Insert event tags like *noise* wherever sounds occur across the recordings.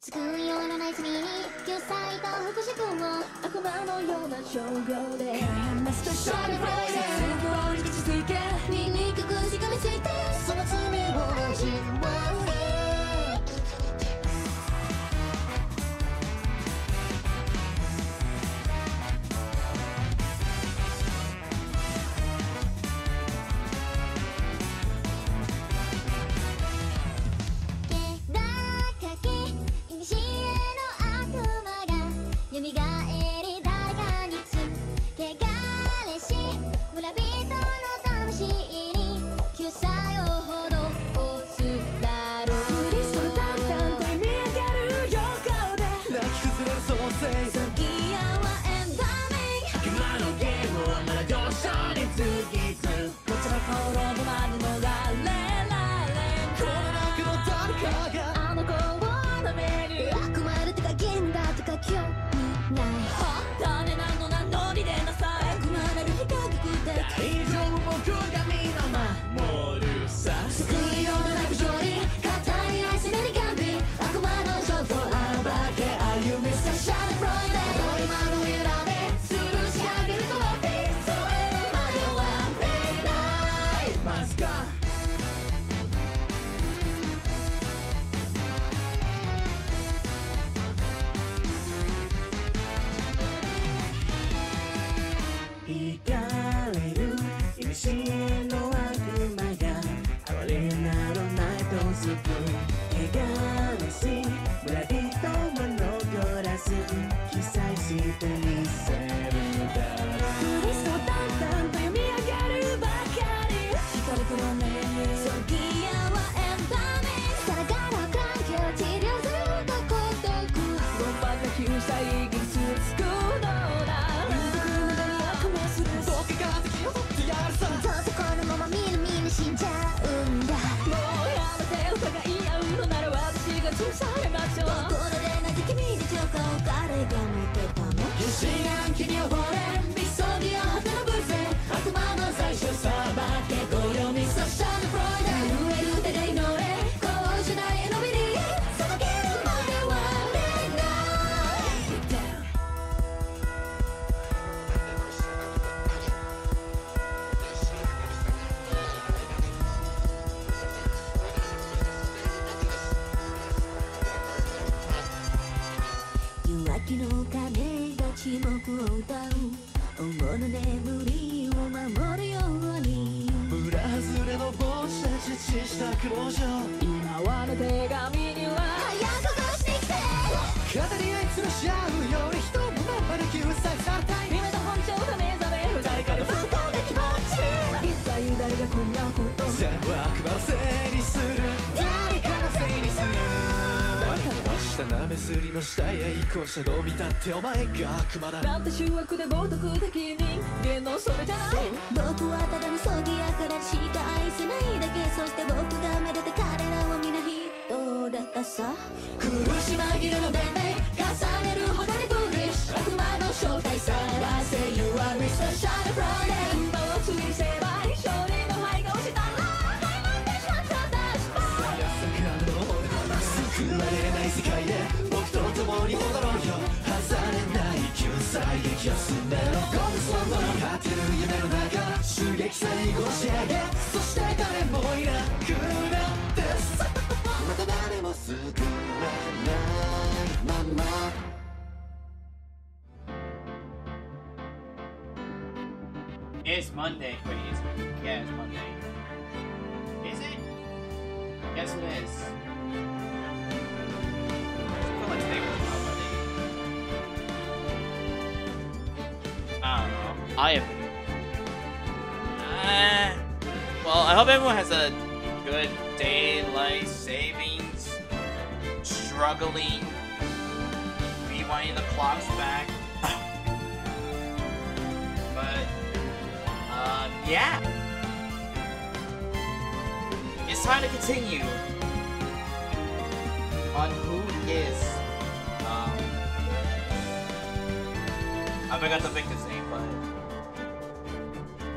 使うようなないに救済と復祉君を悪魔のような称号で。Can't miss the shining bright 続け蘇え曲を歌う。重な眠りを守るように。裏外れの帽子たちした黒状今はの手紙には。早く出してきて。斜めすりの下へ移行したの見たってお前が悪魔だ。だって醜悪で冒涜的人間のそれじゃない。僕はただの葬儀やからしか愛せないだけ。そして僕がめでて彼らを見ないどうだからさ。苦し紛れの伝令重ねるほどにブリッシュ悪魔の正体さ。飛ぶその果てる夢の中襲撃最後仕上げそして誰もいなくなってさまた誰も救えないまま It's Monday. Wait, is it? Yeah, it's Monday. Is it? Yes, it is. I am... Uh, well, I hope everyone has a good daylight savings, struggling, rewinding the clocks back. but, uh, yeah. It's time to continue on who is, um, I forgot the victim's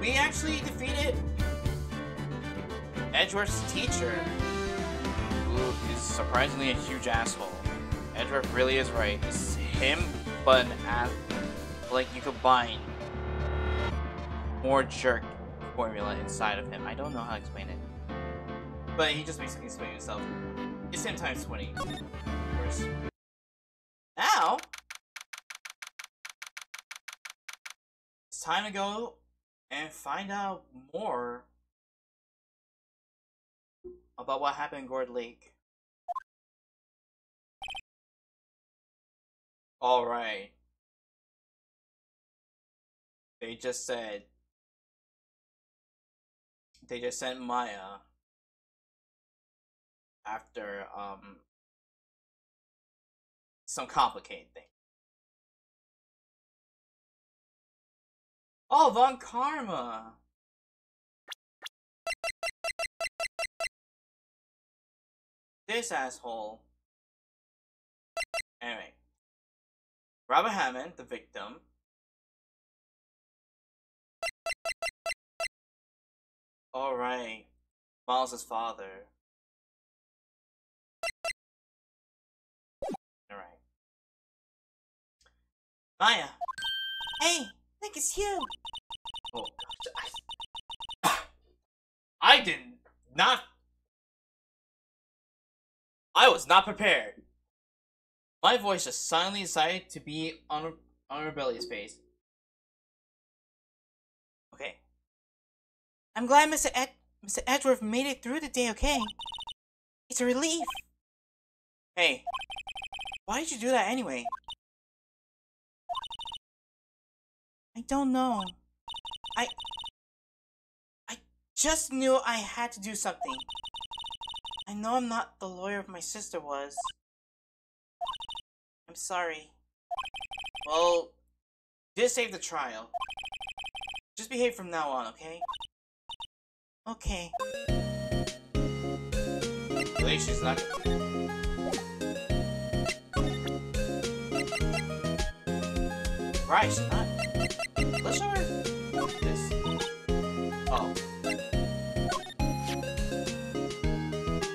we actually defeated Edgeworth's teacher, who is surprisingly a huge asshole. Edgeworth really is right. It's him, but an like you combine more jerk formula inside of him. I don't know how to explain it. But he just basically explained himself. It's him times 20. Of course. Now, it's time to go and find out more about what happened in Gourd Lake. Alright. They just said they just sent Maya after um some complicated thing. Oh, Von Karma. This asshole. Anyway. Robert Hammond, the victim. Alright. Miles' father. Alright. Maya! Hey, think it's you. Oh, I did not. I was not prepared. My voice just suddenly decided to be on on rebellious face. Okay. I'm glad Mr. Ed- Mr. Edgeworth made it through the day okay. It's a relief. Hey, why did you do that anyway? I don't know. I I just knew I had to do something. I know I'm not the lawyer my sister was. I'm sorry. Well, did save the trial. Just behave from now on, okay? Okay. She's not. Right, she's not. Let's show her this. Oh,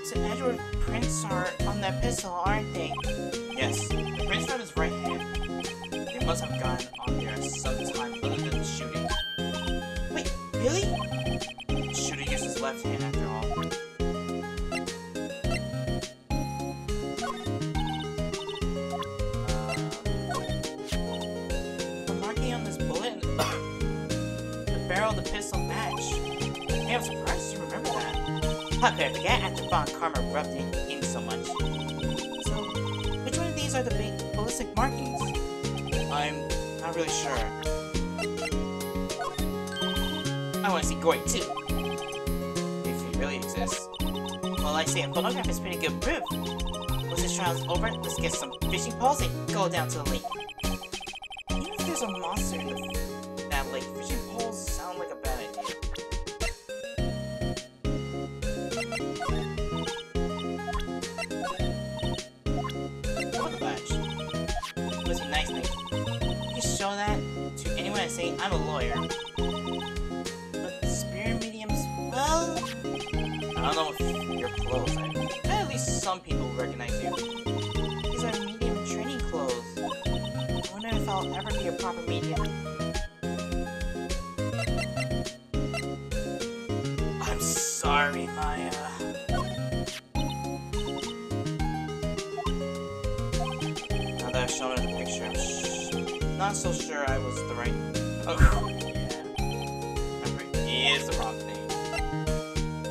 So Edward prints are on that pistol, aren't they? yes. The prints from his right hand. They must have gotten on there sometime could I forget after Von Karma rubbed it in so much? So, which one of these are the big ballistic markings? I'm not really sure. I want to see Gourdy too. If he really exists. Well, I say a photograph is pretty good proof. Once this trial's over, let's get some fishing poles and go down to the lake. Even if there's a monster in the,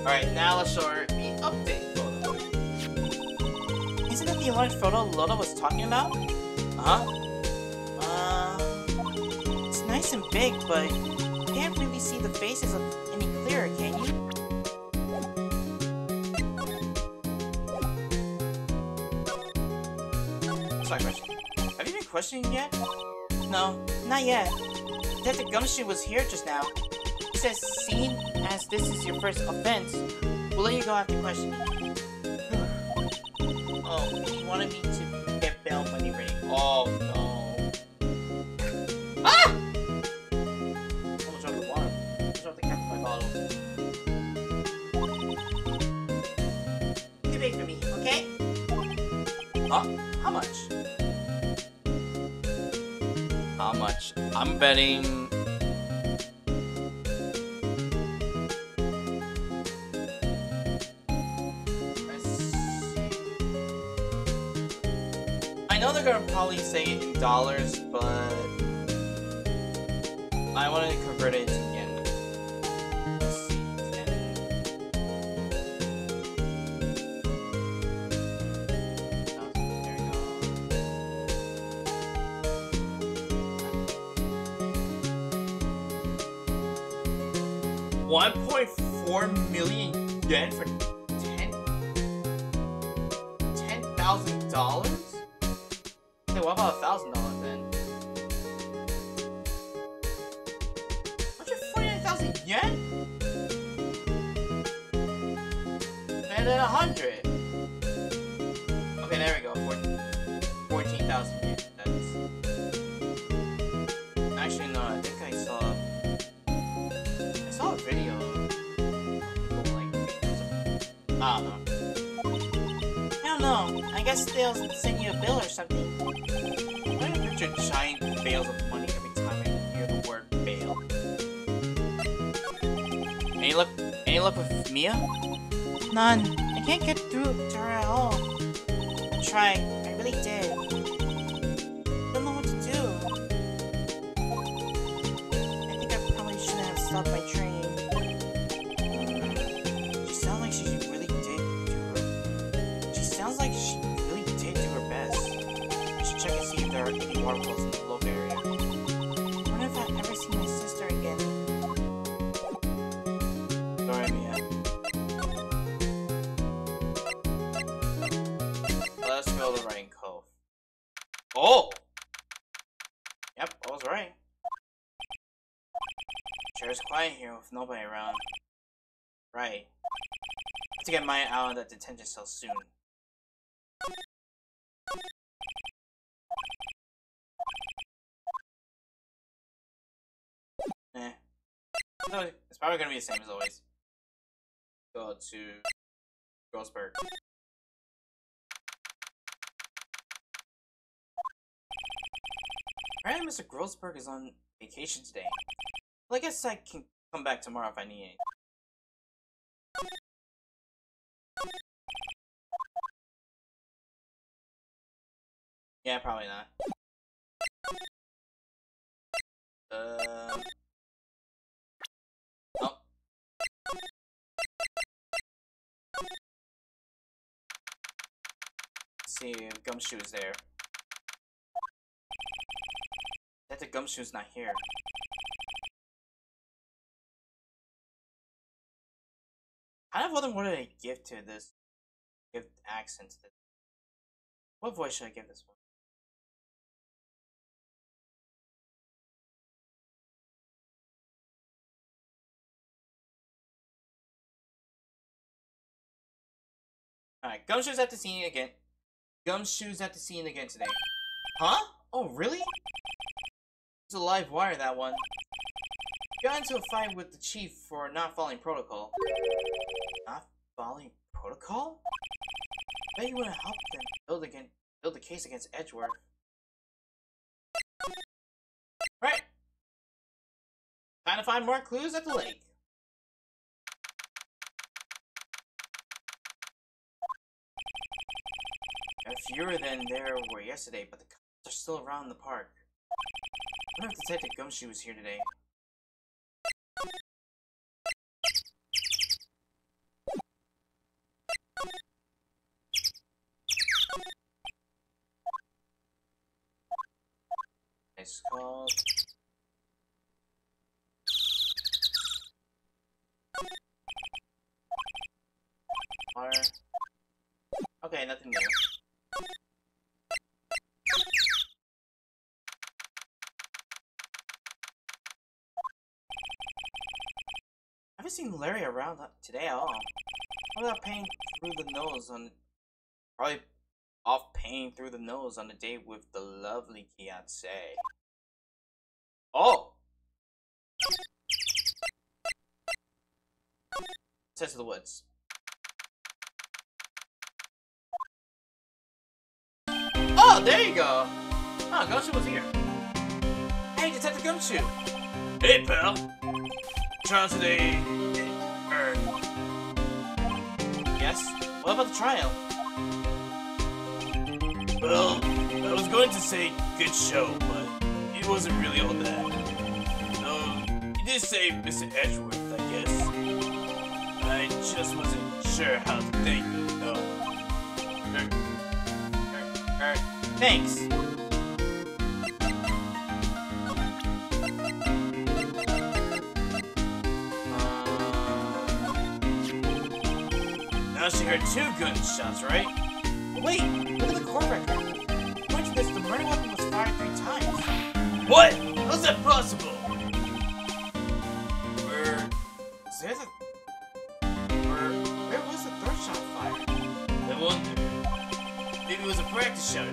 Alright, now let's show her the update photo. Isn't that the enlarged photo Lotta was talking about? Uh huh. Uh, it's nice and big, but you can't really see the faces of any clearer, can you? Sorry, question. Have you been questioning yet? No, not yet. Detective Gumshoe was here just now. He says, seeing as this is your first offense, we'll let you go after questioning. *sighs* oh, he wanted me to get bail money ready. Oh no. Ah! Almost dropped the water. Almost dropped the cap of my bottle. You wait for me, okay? Huh? How much? How much? I'm betting. Probably say in dollars, to get Maya out of that detention cell soon. Eh. It's probably gonna be the same as always. Go to Grossberg. Apparently Mr. Grossberg is on vacation today. Well, I guess I can come back tomorrow if I need it. Yeah, probably not. Um. Oh. Let's see if Gumshoe's there. That the Gumshoe's not here. I wonder what did I give to this give accent to this. What voice should I give this one? Alright, Gumshoe's at the scene again. Gumshoe's at the scene again today. Huh? Oh, really? It's a live wire, that one. Got into a fight with the chief for not following protocol. Not following protocol? Bet you would have helped them build again build a case against Edgeworth. Right. Time to find more clues at the lake. There are fewer than there were yesterday, but the cops are still around the park. I wonder if Detective Gumshoe is here today. It's called. Water. Okay, nothing new. Seen Larry around today at all. About paying through the nose on probably off paying through the nose on a date with the lovely Kiatse. Oh! Test of the Woods. Oh, there you go. Oh, Gumshoe was here. Hey, Detective Gumshoe. Hey, pal. Yes. What about the trial? Well, I was going to say good show, but it wasn't really all that. Um, you did say Mr. Edgeworth, I guess. I just wasn't sure how to thank you, no. Er, er, thanks. Heard two gunshots, right? Wait, look at the court record. To this, the murder weapon was fired three times. What? How's that possible? Where? Is there the? Where? Where was the third shot fired? I wonder. Maybe it was a practice shot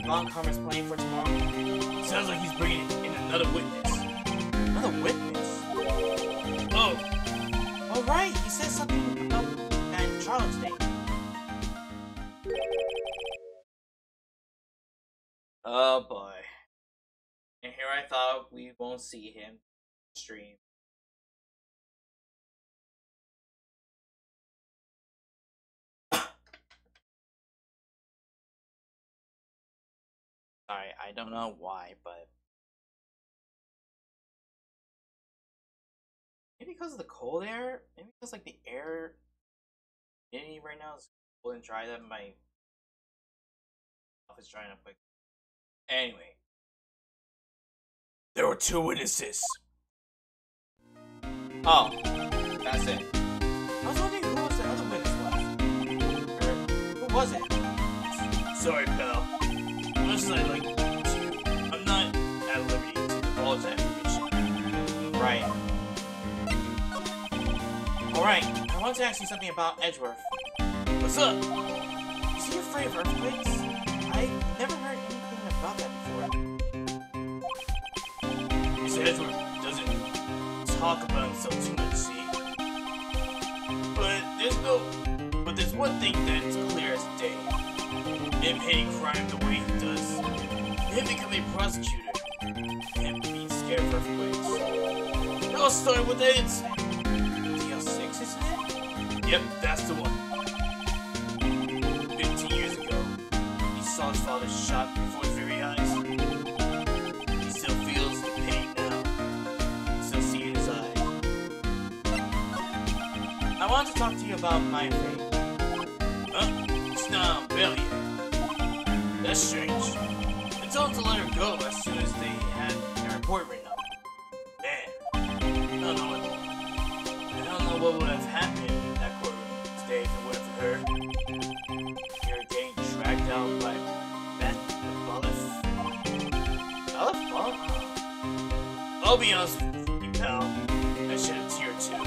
what strategy Karma's playing for tomorrow? Sounds like he's bringing in another witness. Another witness? Oh. All right, he said something about that trial today. Oh boy. And here I thought we won't see him stream. Sorry, I don't know why, but maybe because of the cold air. Maybe because like the air humidity right now is cold and dry. That my is drying up quick. Anyway, there were two witnesses. Oh, that's it. I was wondering who was the other witness was. Or er, who was it? Sorry, pal. I like I'm not at liberty to divulge that information. Right. Alright, I want to ask you something about Edgeworth. What's up? Is he afraid of earthquakes? I've never heard anything about that before. Mr. Edgeworth doesn't talk about himself too much, see? But there's no... But there's one thing that's clear as day. Him hating crime the way he a prosecutor. Him being scared of earthquakes. It all started with incident. DL6, isn't it? Yep, that's the one. 15 years ago, he saw his father shot before his very eyes. He still feels the pain now. Still see his eyes. I wanted to talk to you about Maya Fey. Huh? It's not Bill yet. That's strange. I told to let her go as soon as they had their report written up. Man, I don't know what, I don't know what would have happened in that courtroom today if it weren't for her. You're getting dragged out by Beth and Bulliff. Bulliff? Bulliff? I'll be honest with you, pal. I shed a tear too.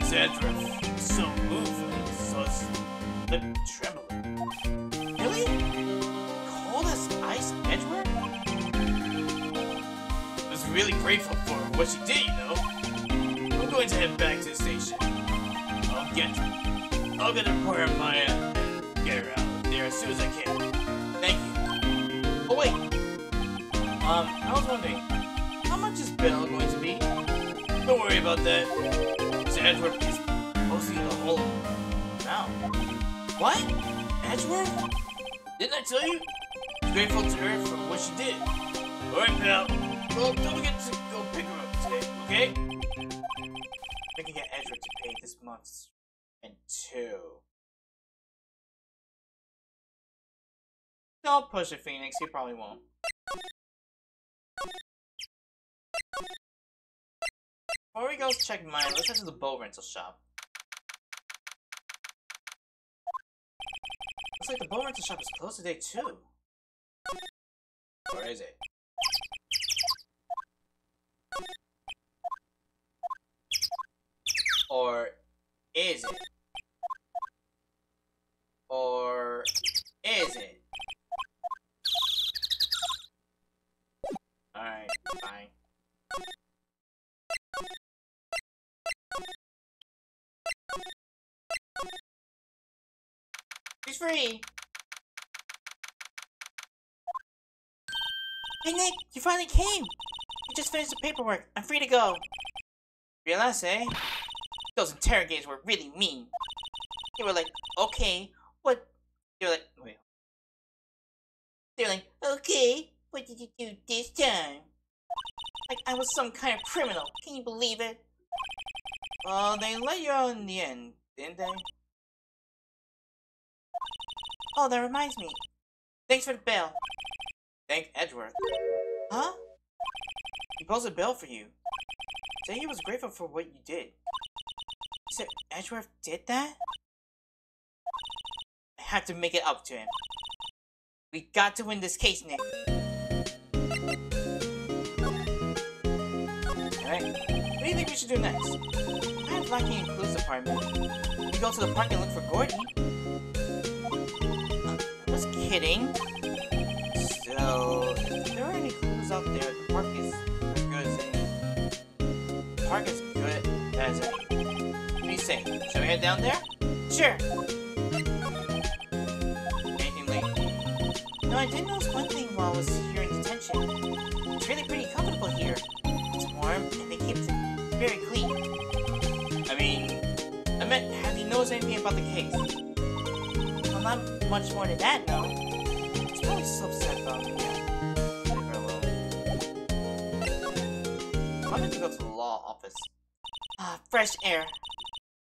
Was so moved he saw lip trembling. As? I was really grateful for what she did, you know. I'm going to head back to the station. I'll get her. I'll get her report on Maya and get her out there as soon as I can. Thank you. Oh wait. Um, I was wondering, how much is Bell going to be? Don't worry about that. Mr. Edward is posting the whole amount. What? Edgeworth? Didn't I tell you? Grateful to her for what she did. Alright, pal. Well, don't forget to go pick her up today, okay? I can get Edward to pay this month's and two. Don't push it, Phoenix. He probably won't. Before we go check mine, let's head to the boat rental shop. Looks like the boat rental shop is closed today too. Or is it? Or is it? Or is it? Alright, free! Hey Nick, you finally came! You just finished the paperwork. I'm free to go. Realize, eh? Those interrogators were really mean. They were like, okay, what? They were like, wait. They were like, okay, what did you do this time? Like I was some kind of criminal. Can you believe it? Well, they let you out in the end, didn't they? Oh, that reminds me. Thanks for the bill. Thank Edgeworth. Huh? He posted a bill for you. Say he was grateful for what you did. You said Edgeworth did that? I have to make it up to him. We got to win this case, Nick. Alright, what do you think we should do next? I have lacking in clues department. We go to the park and look for Gordon. I was kidding. So, if there are any clues out there, the park is good as any. The park is good as any. What do you say? Shall we head down there? Sure. Anything late? No, I did notice one thing while I was here in detention. It's really pretty comfortable here. It's warm, and they keep it very clean. I mean, I meant, have you noticed anything about the case? Well, not much more than that, no. Upset about me. Leave her alone. I'm going to go to the law office. Ah, fresh air.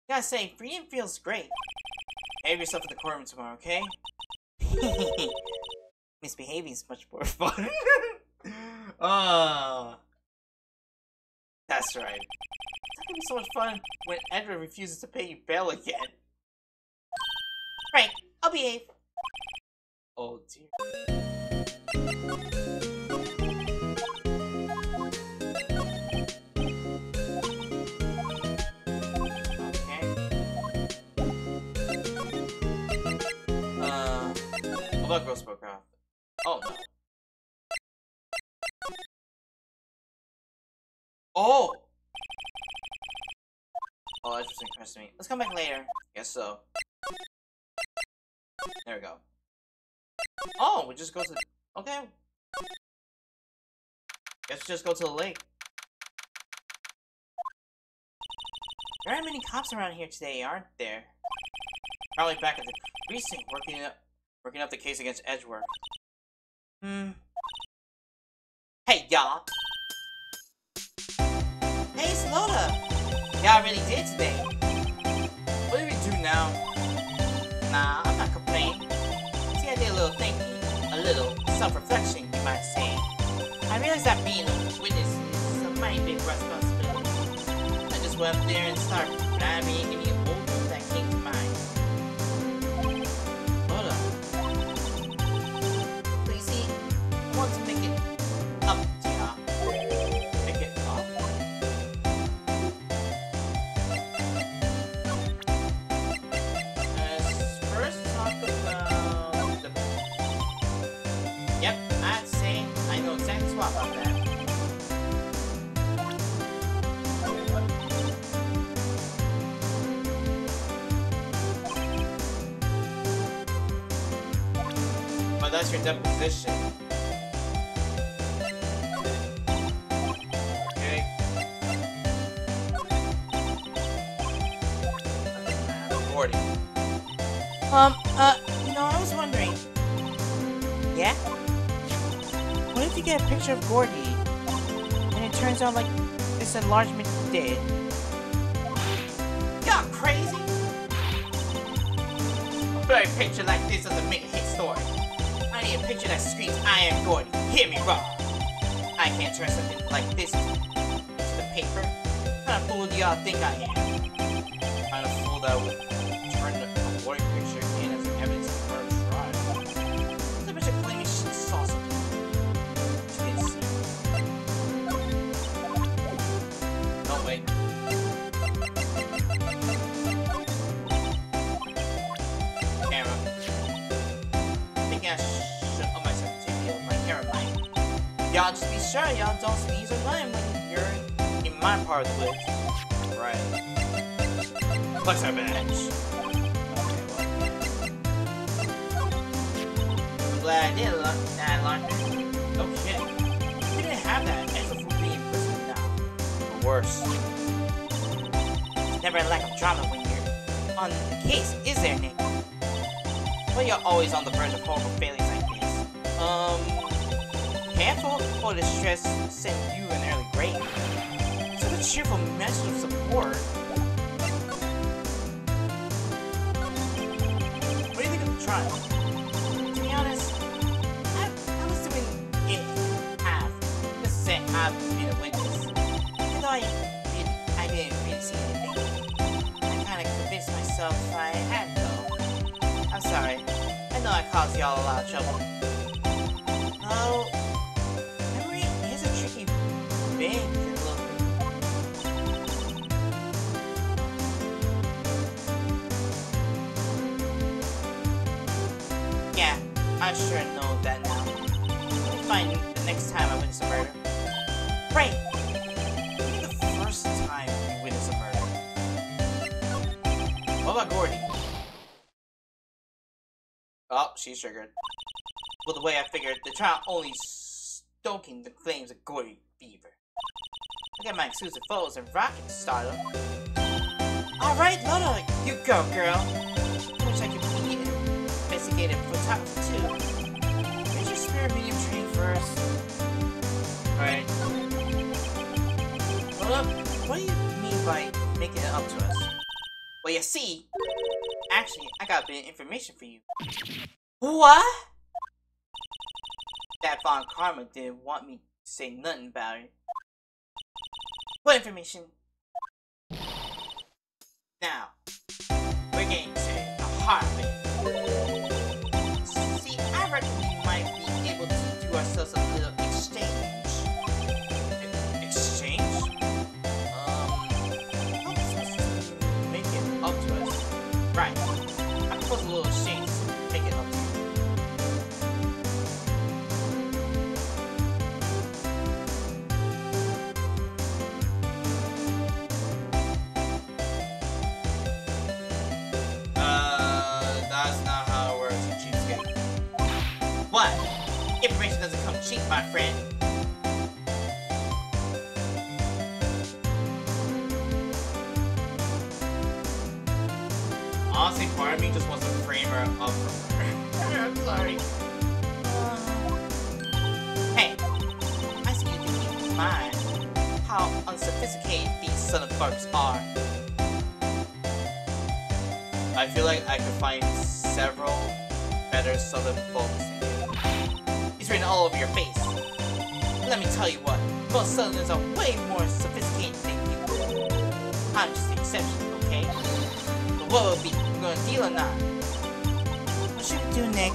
Gotta say, freedom feels great. Behave yourself in the courtroom tomorrow, okay? *laughs* Misbehaving is much more *laughs* fun. Ah. That's right. It's not gonna be so much fun when Edward refuses to pay you bail again. Right, I'll behave. Oh dear. Uh, what about Grossberg Oh no. Oh! Oh, that's just interesting. Let's come back later. Guess so. There we go. Oh, we just go to... Okay. Let's just go to the lake. There aren't many cops around here today, aren't there? Probably back at the precinct working up, working up the case against Edgeworth. Hmm. Hey, y'all. Hey, Sloda! I really did today. Self-reflection, you might say. I realize that being a witness is a mighty big responsibility. I just went up there and started any old your. Okay. Forty. Um, uh, you know, I was wondering. Yeah? What if you get a picture of Gourdy, and it turns out like this enlargement did? Y'all crazy? A blurry picture like this doesn't make a hit story. I picture that screams, I am Gourdy, hear me rock. I can't turn something like this the paper. What kind of fool do y'all think I am? Kind of fool that would sure y'all don't sneeze or run when you're in my part of the woods. Right. Flex our badge. Glad I did look that alarm. Oh shit. We didn't have that a fool being prison now. Or worse. Never a lack of drama when you're on the case, is there, Nick? Well, you're always on the verge of horrible failures like this. Um, careful or the stress sent you an early grade. So the cheerful message of support. What do you think of the trial? To be honest, I, I was doing it half. Just say I've been a witness. Even though I, did, I didn't really see anything. I kind of convinced myself I had though. I'm sorry. I know I caused y'all a lot of trouble. She's triggered. Well, the way I figured, the trial only stoking the flames of Gourdy fever. I got my exclusive photos and rocket starter. Alright, Lotta, you go, girl. I wish I could be an investigative photographer too. Get your spirit medium training first. Alright. Up, what do you mean by making it up to us? Well, you see, actually, I got a bit of information for you. What? That Von Karma didn't want me to say nothing about it. What information? Now, we're getting to the heart Cheap, my friend. Honestly, part of me just wants to frame her up her. *laughs* I'm sorry. Hey, I see you in mind how unsophisticated these son of thugs are. I feel like I could find several better southern folks than you. You It's written all over your face. Let me tell you what, most Southerners are way more sophisticated than you. I'm just the exception, okay? But what will be? You gonna deal or not? What should we do, Nick?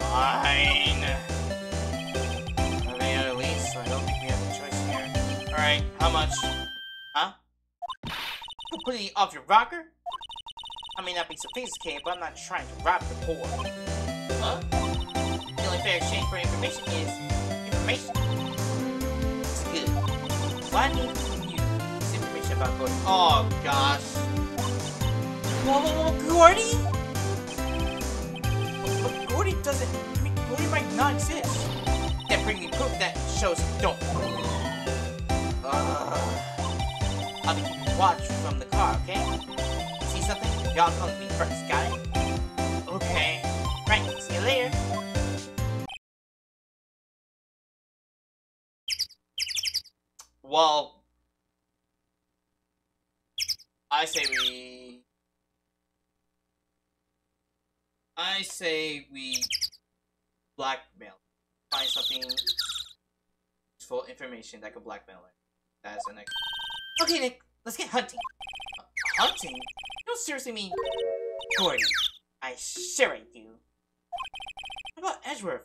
Fine. Not any other leads, so I don't think we have a choice here. Alright, how much? Huh? Completely off your rocker? I may not be sophisticated, but I'm not trying to rob the poor. Huh? The only fair exchange for information is information. It's good. Why need you this information about Gourdy? Oh gosh. Whoa, whoa, whoa, Gourdy? But Gourdy doesn't. I mean, Gourdy might not exist. Then bring me proof that shows don't. Ugh. I'll be keeping watch from the car, okay? Y'all to me first, got it? Okay. Right, see you later. Well, I say we. I say we blackmail. Find something useful information that could blackmail it. That's the next. Okay, Nick, let's get hunting. Uh. You don't seriously mean Gourdy? I sure I do. How about Edgeworth?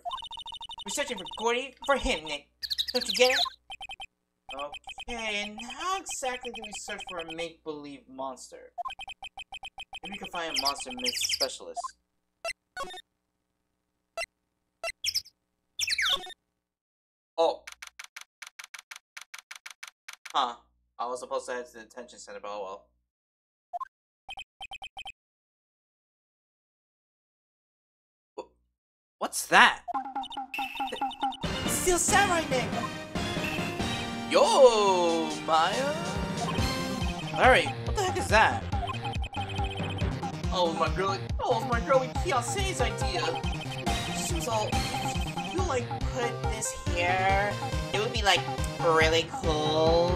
We're searching for Gourdy for him, Nick. Don't you get it? Okay, and how exactly do we search for a make-believe monster? Maybe we can find a monster myth specialist. Oh. Huh. I was supposed to head to the detention center, but oh well. What's that? It's still Samurai Nick! Yo, Maya? Larry, what the heck is that? Oh, my girl, oh, my girlie fiance's idea. She was all, you like put this here? It would be like really cool.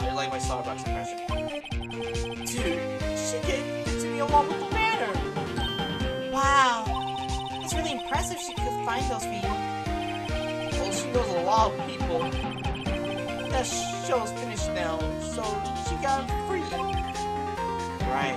I like my Starbucks impression. Dude, she gave it to me along with the banner. Wow, it's really impressive she could find those for you. Well, she knows a lot of people. That show's finished now, so she got free. Right.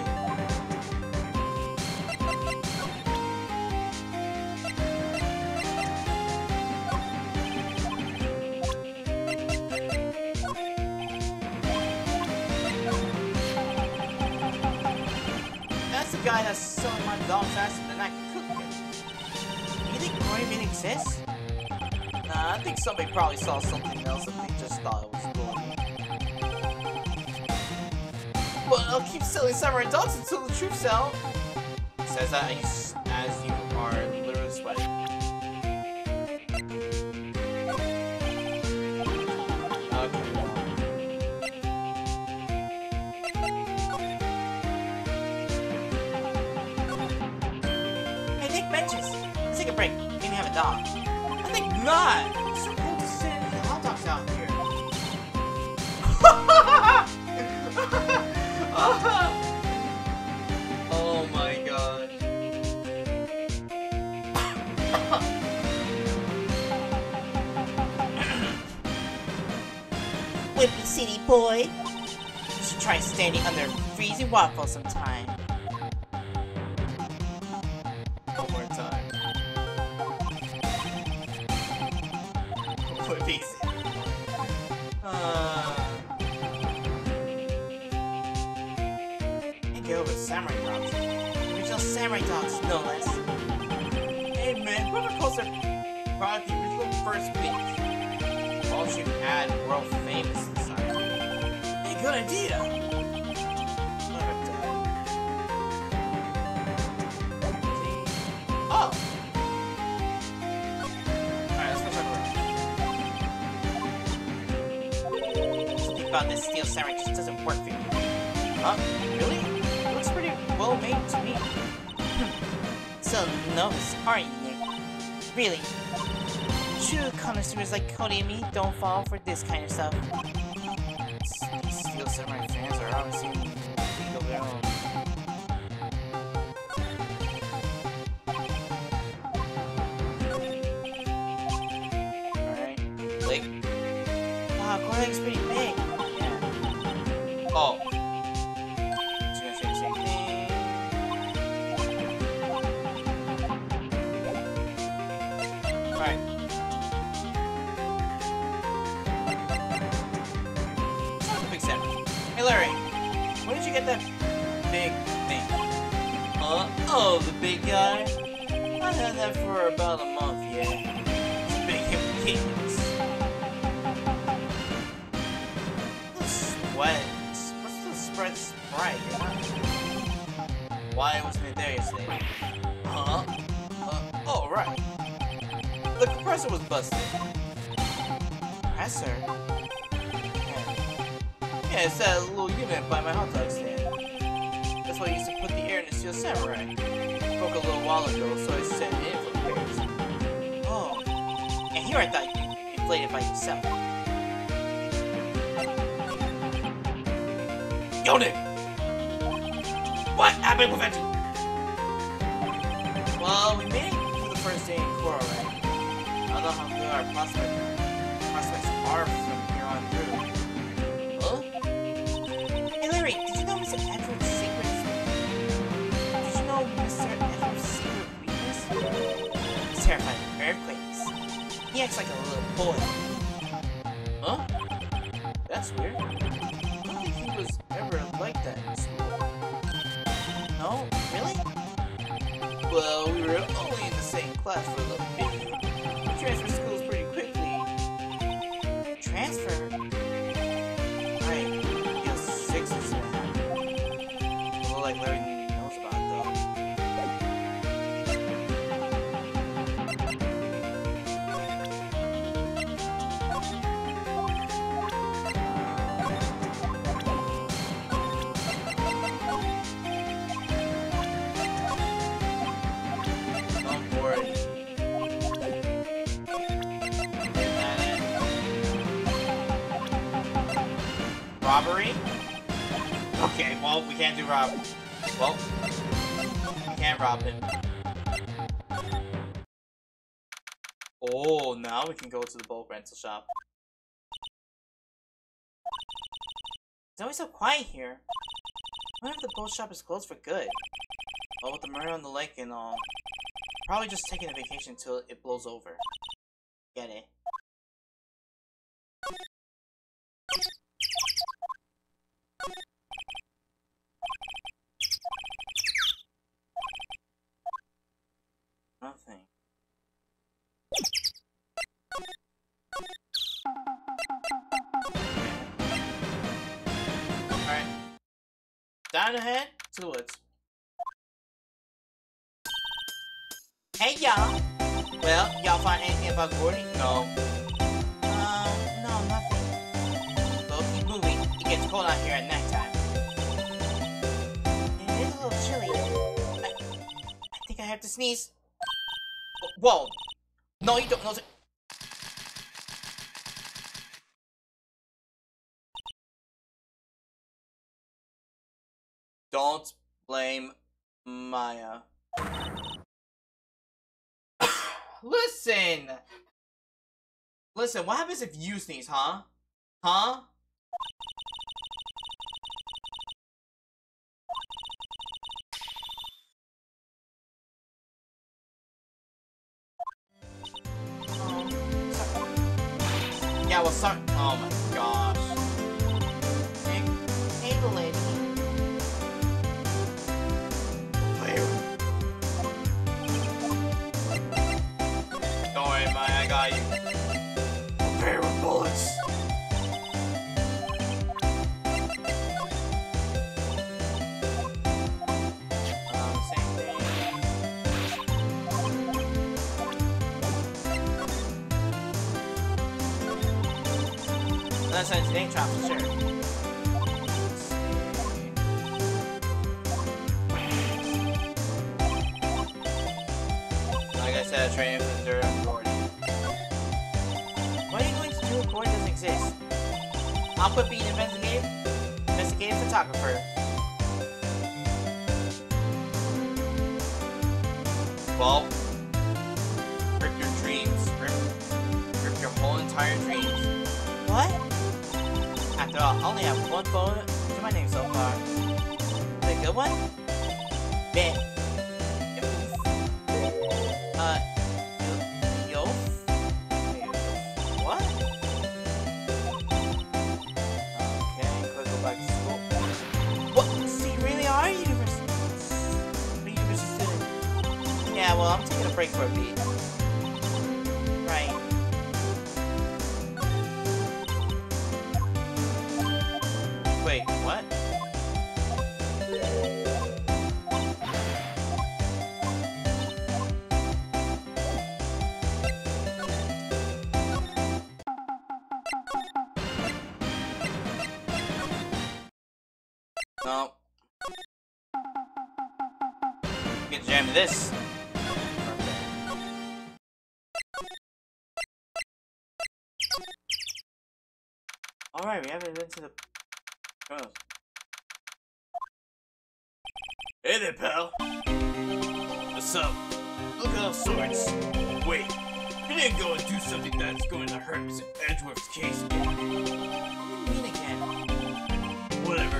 That's guy that's selling my dog's ass and I Exists? Nah, I think somebody probably saw something else and they just thought it was cool. But I'll keep selling samurai dogs until the truth's out. Says that as, Let's take a break. Maybe have a dog. I think not. It's so cool to sit and hot dogs out here. *laughs* oh my god. Whippy City boy. You should try standing under freezing waterfall sometime. True connoisseurs like Cody and me don't fall for this kind of stuff. Steel Samurai fans are obviously league their own. Yourself. Yonic! What happened with it? Well, we made it through the first day in Koro, right? I don't know how good our prospect, prospects are from here on through. Huh? Hey Larry, did you know Mr. Edgeworth's secret? Did you know Mr. Edgeworth's secret weakness? He's terrified of earthquakes. He acts like a little boy. That's weird. I don't think he was ever like that in school. No? Really? Well, we were only in the same class for a little rob. Well, we can't rob him. Oh, now we can go to the boat rental shop. It's always so quiet here. Wonder if the boat shop is closed for good? Well, with the murder on the lake and all, probably just taking a vacation until it blows over. Get it? Down ahead to the woods. Hey y'all! Well, y'all find anything about Gourdy? No. Um, no, nothing. Well, keep moving. It gets cold out here at nighttime. It is a little chilly. I, I think I have to sneeze. Whoa! No, you don't. No, Don't blame Maya. *coughs* Listen! Listen, what happens if you sneeze, huh? Huh? Yeah, well, sorry. Oh my gosh. It's name for sure. Like I said, training for the dirt authority. What are you going to do if Gordon doesn't exist? I'll quit being an investigative, investigative photographer. Well, have one phone to my name so far. Is it a good one? Man. Uh? What? Okay, back. What? Really are? Yeah, well, I'm taking a break for a beat. Alright, we haven't been to the. Oh. Hey there, pal. What's up? Look at all sorts. Wait, you didn't go and do something that's going to hurt Mr. Edgeworth's case again. What do you mean again? Whatever.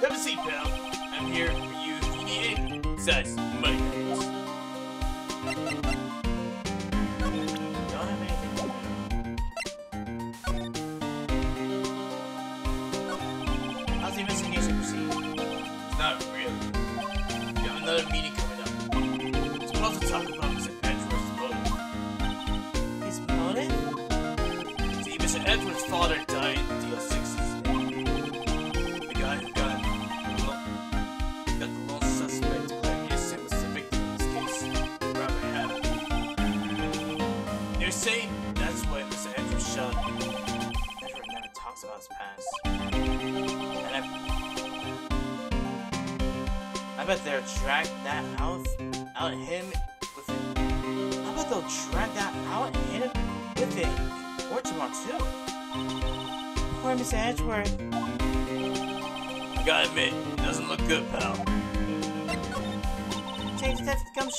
Have a seat, pal. I'm here for you if you need anything. Besides, money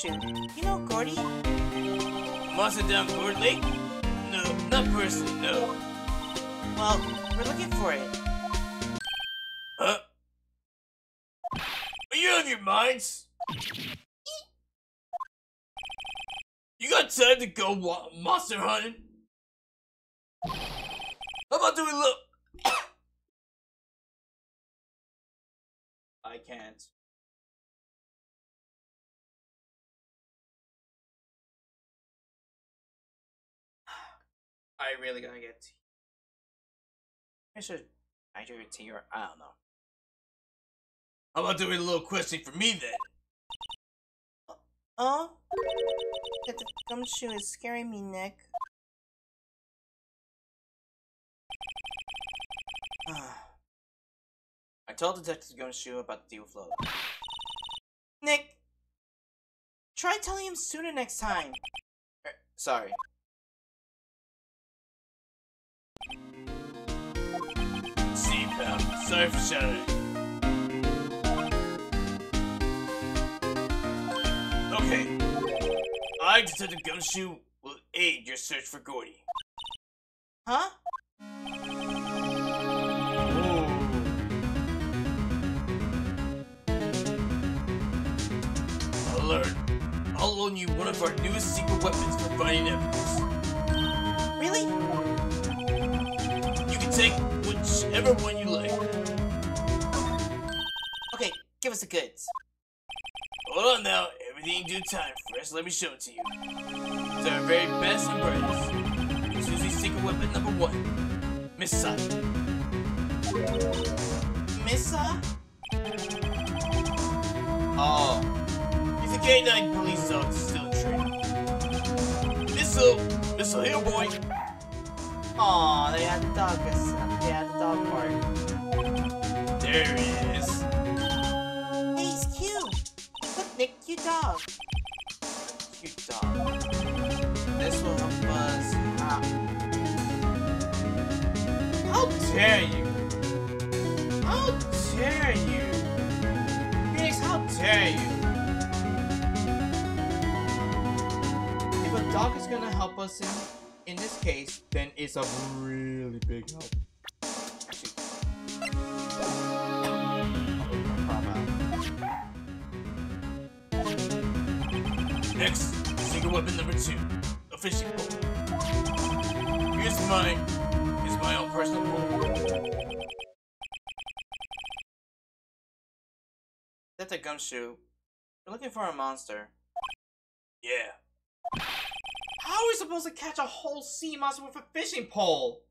You know Gourdy? Monster down Lake? No, not personally, no. Well, we're looking for it. Huh? Are you out of your minds? You got time to go monster hunting? How about doing a little? I can't. I really gotta get tea. I should I drink a tea or I don't know. How about doing a little questioning for me then? Oh? That the gumshoe is scaring me, Nick. *sighs* I told Detective Gumshoe about the deal flow. Nick! Try telling him sooner next time. Er, sorry. See, pal. Sorry for shouting. Okay. I, Detective Gumshoe, will aid your search for Gourdy. Huh? Alert! I'll loan you one of our newest secret weapons for finding evidence. Really? You can take whichever one you like. Okay, give us the goods. Hold on now, everything in due time. First, let me show it to you. It's our very best and brightest. Usually secret weapon number one. Missile. Missa? Oh. He's a K9 police dog still in training. Missile! Missile here, boy! Aw, they had the dog. They had the dog part. There he is. Hey, he's cute. Look, Nick, cute dog. Cute dog. This will help us out. How dare you? How dare you? Phoenix, how dare you? If a dog is gonna help us in in this case, then it's a really big help. Next, single weapon number two, a fishing pole. Here's my, here's my own personal pole. That's a gumshoe. We're looking for a monster. Yeah. How are we supposed to catch a whole sea monster with a fishing pole?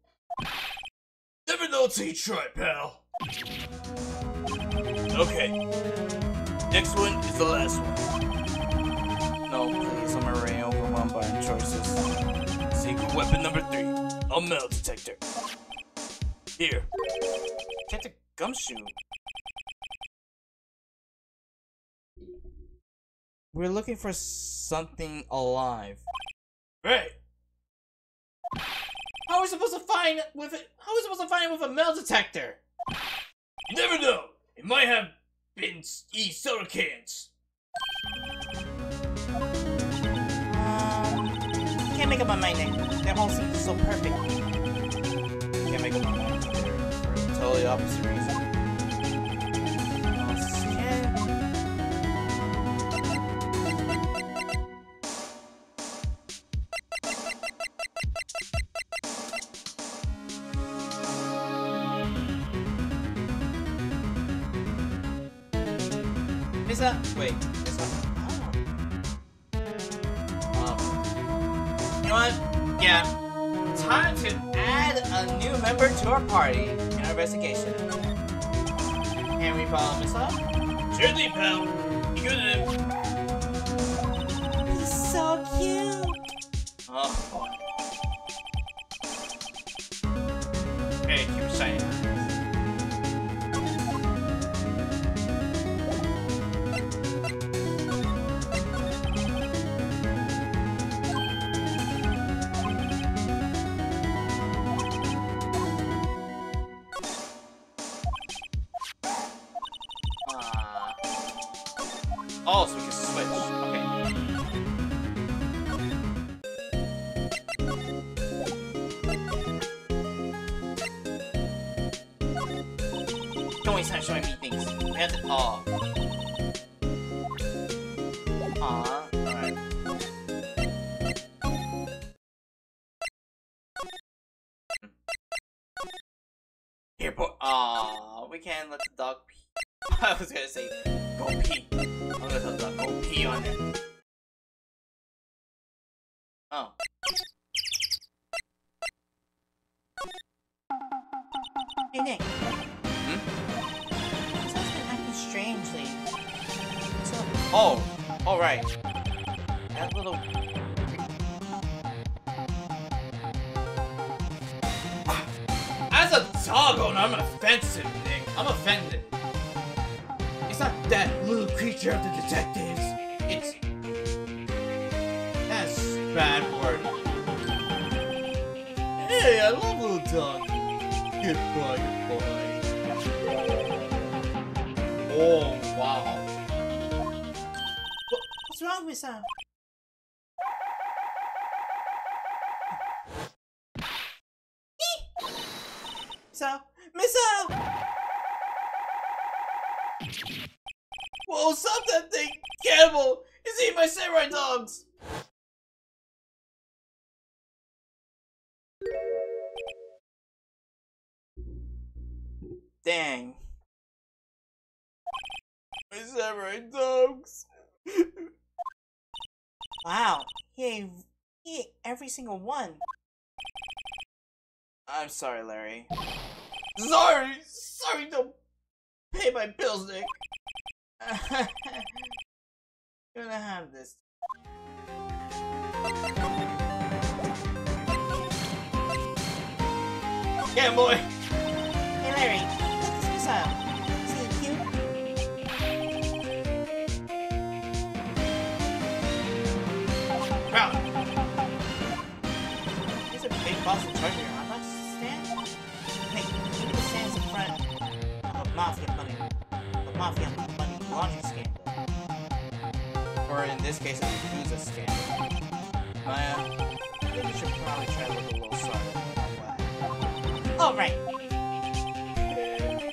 Never know till you try, pal. Okay. Next one is the last one. No, please, I'm already overwhelmed by our choices. Secret weapon number three, a metal detector. Here. Get the gumshoe. We're looking for something alive. Right. How are we supposed to find with it? How are we supposed to find it with a metal detector? You never know. It might have been e soda cans. Um, can't make up my mind. Nick. That whole scene is so perfect. Can't make up my mind. For a totally opposite reason. Member to our party in our investigation. Can we follow Misa? Surely, pal. You good? He's so cute. Oh So, Missile! Whoa, stop that thing! Cannibal! It's eating my samurai dogs! Dang. My samurai dogs! wow, he ate, he ate every single one. I'm sorry, Larry. Sorry! Sorry, don't pay my bills, Nick. *laughs* Gonna have this. Yeah, boy. Hey, Larry. Check this out. See it cute? Wow. There's a big Boston charger here. mafia money. The mafia money laundering scandal. Or in this case, a Yakuza scandal. Maya, uh, then you should probably try to look a little sorry. Alright!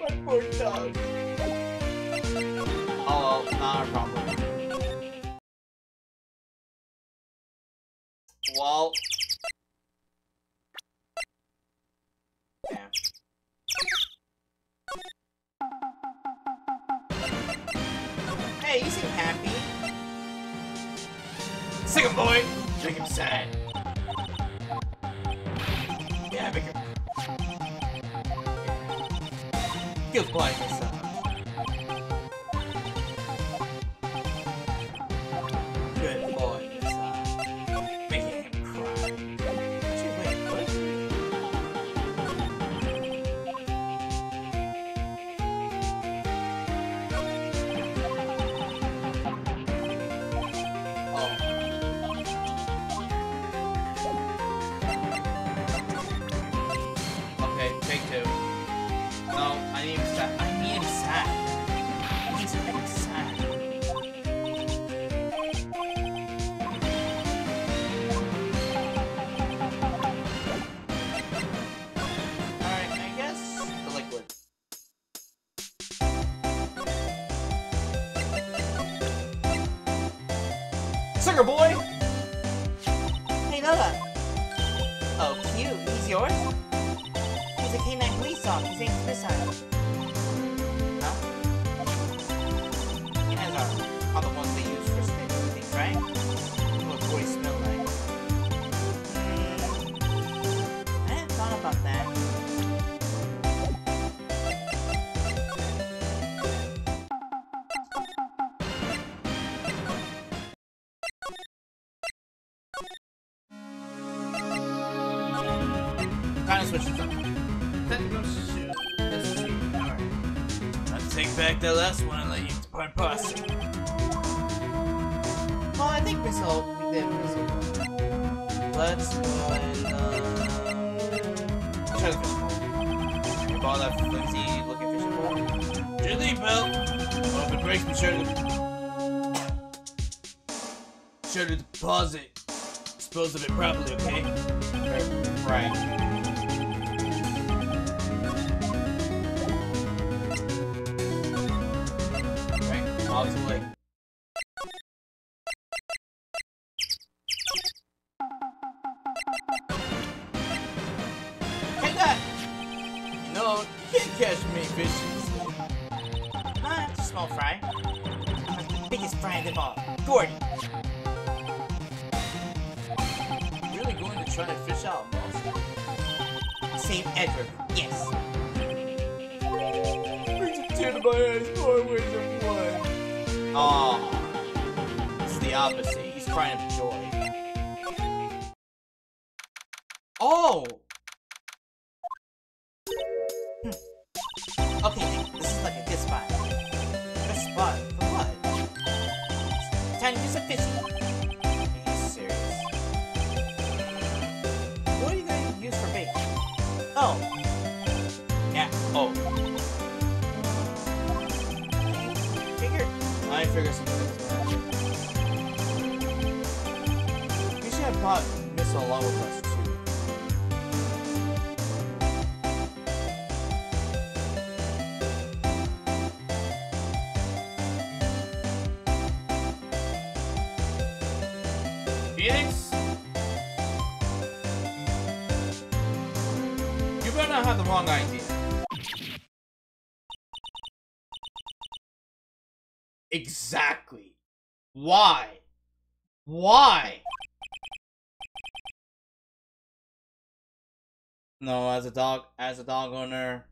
My poor dog. Oh, not a problem. Well... Feel quiet Kind of up. Technical shoot. Let's. Alright. Let's take back that last one and let you depart posse. Well, I think this whole we did this Let's go and um try the fishing pole. You bought that flimsy looking fishing pole. Gently, Bill. Well, if it breaks, be sure to sure to deposit. Dispose of it properly, okay? Right. Right, off to Exactly. Why? Why? No, as a dog, as a dog owner,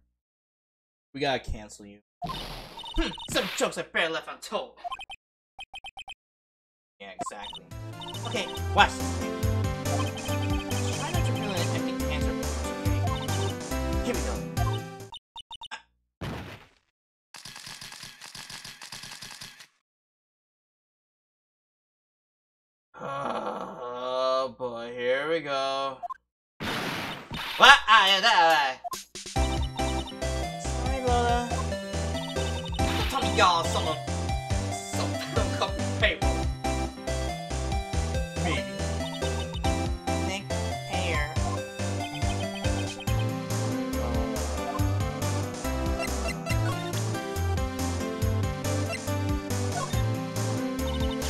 we gotta cancel you. Hmm, some jokes are better left untold. Yeah, exactly. Okay, watch this. Try not to feel an empty cancer okay? Here we go. Oh boy, here we go. What? Ah, yeah, that Sorry. Don't tell y'all someone some payroll. Maybe. Nick.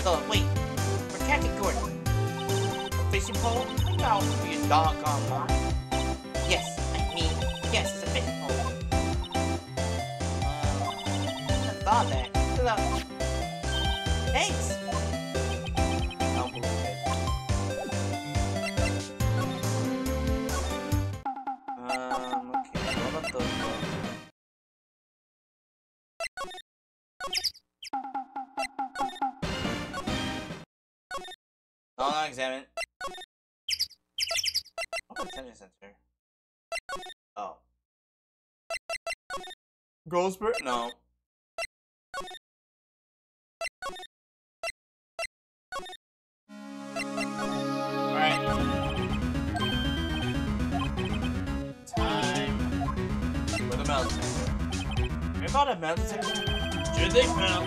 Oh, wait. Captain Gordon. Fishing pole? No, a doggone Goldsberg? No. Alright. Time for the about a metal detector? Sure thing, pal.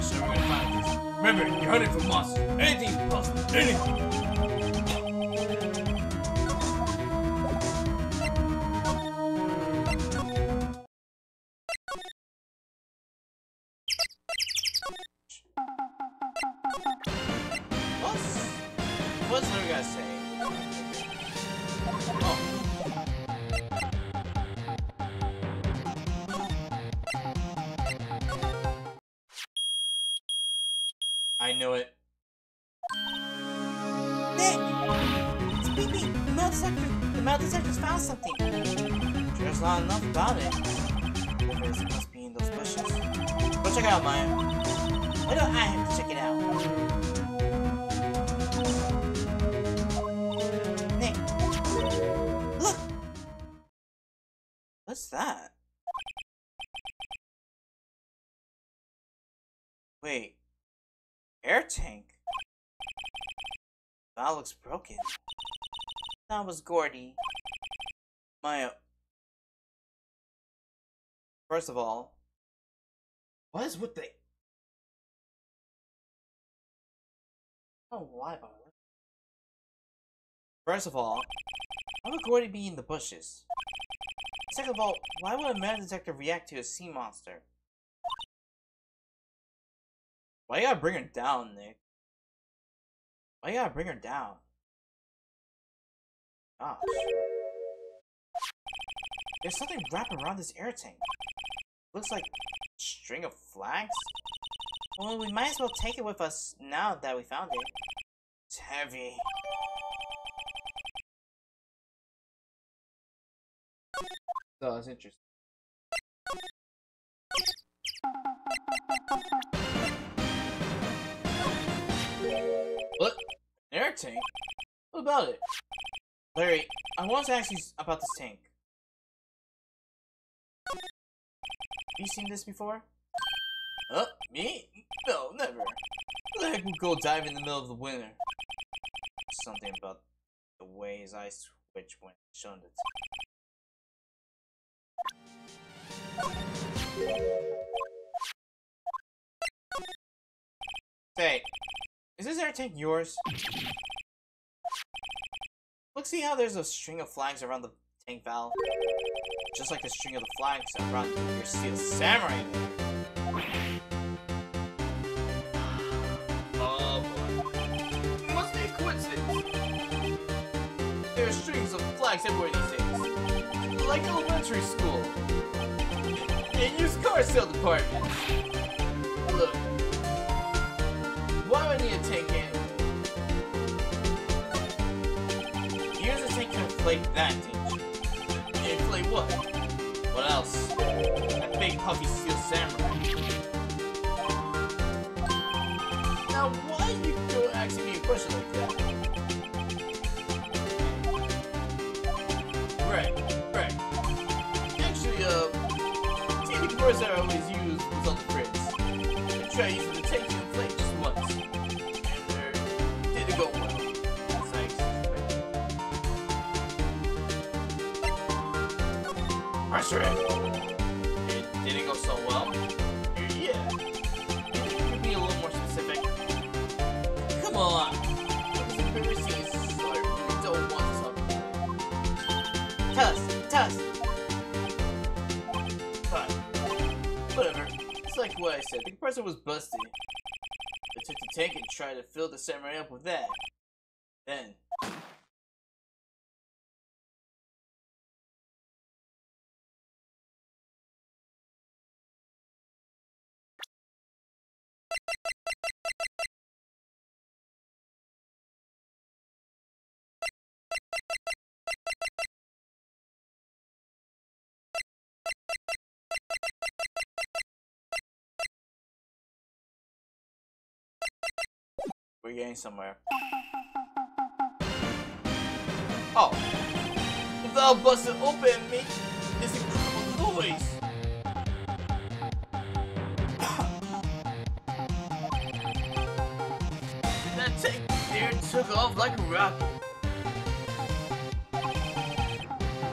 Sure we're gonna find this. Remember, you're hunting for monsters. Anything possible. Anything. That looks broken. That was Gourdy. Maya. Uh, first of all, what is with the. Oh, why bother? First of all, why would Gourdy be in the bushes? Second of all, why would a metal detector react to a sea monster? Why you gotta bring her down, Nick? Why you gotta bring her down? Ah, Gosh. There's something wrapped around this air tank. Looks like a string of flags? Well, we might as well take it with us now that we found it. It's heavy. Oh, that's interesting. Tank? What about it? Larry, I want to ask you about this tank. You seen this before? Uh, me? No, never. Who the heck would go dive in the middle of the winter? Something about the way his eyes twitch when shown it. Say, is this air tank yours? Look, see how there's a string of flags around the tank valve? Just like the string of the flags around your steel samurai. Oh boy. Must be a coincidence. There are strings of flags everywhere these days. Like elementary school. And used car sale department. Look. Why do I need a tank anyway? Here's a tank to inflate that tank. Inflate what? What else? That big puffy steel samurai. Now why are you go asking me a question like that? Right, right. Actually, uh, the commercial I always use was on the fritz. I tried expected. Pressure it. It didn't go so well. Yeah. Can you be a little more specific? Come on. Because the embarrassing so I really don't want to talk about it. Tell us! Tell! Fine. Whatever. It's like what I said. The compressor was busted. I took the tank and tried to fill the samurai up with that. Then, We're getting somewhere. Oh. The valve busted open and makes this incredible noise. Did that take there took off like a rocket.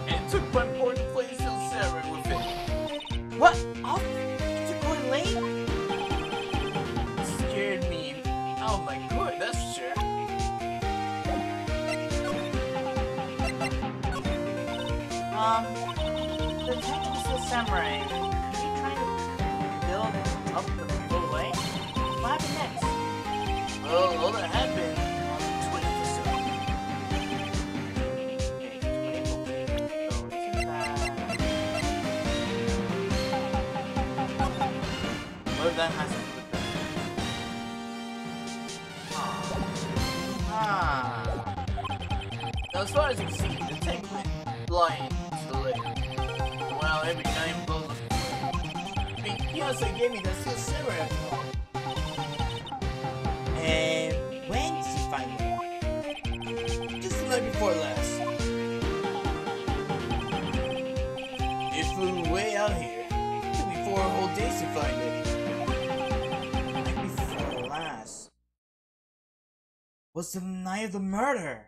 And it took 1.5 See, the tank went flying to the lake. Wow, every giant blows I he also gave me that steel samurai after. And when did you find it? Just the night before last. It flew way out here. Took me four whole days to find it. Last. Was the night of the murder?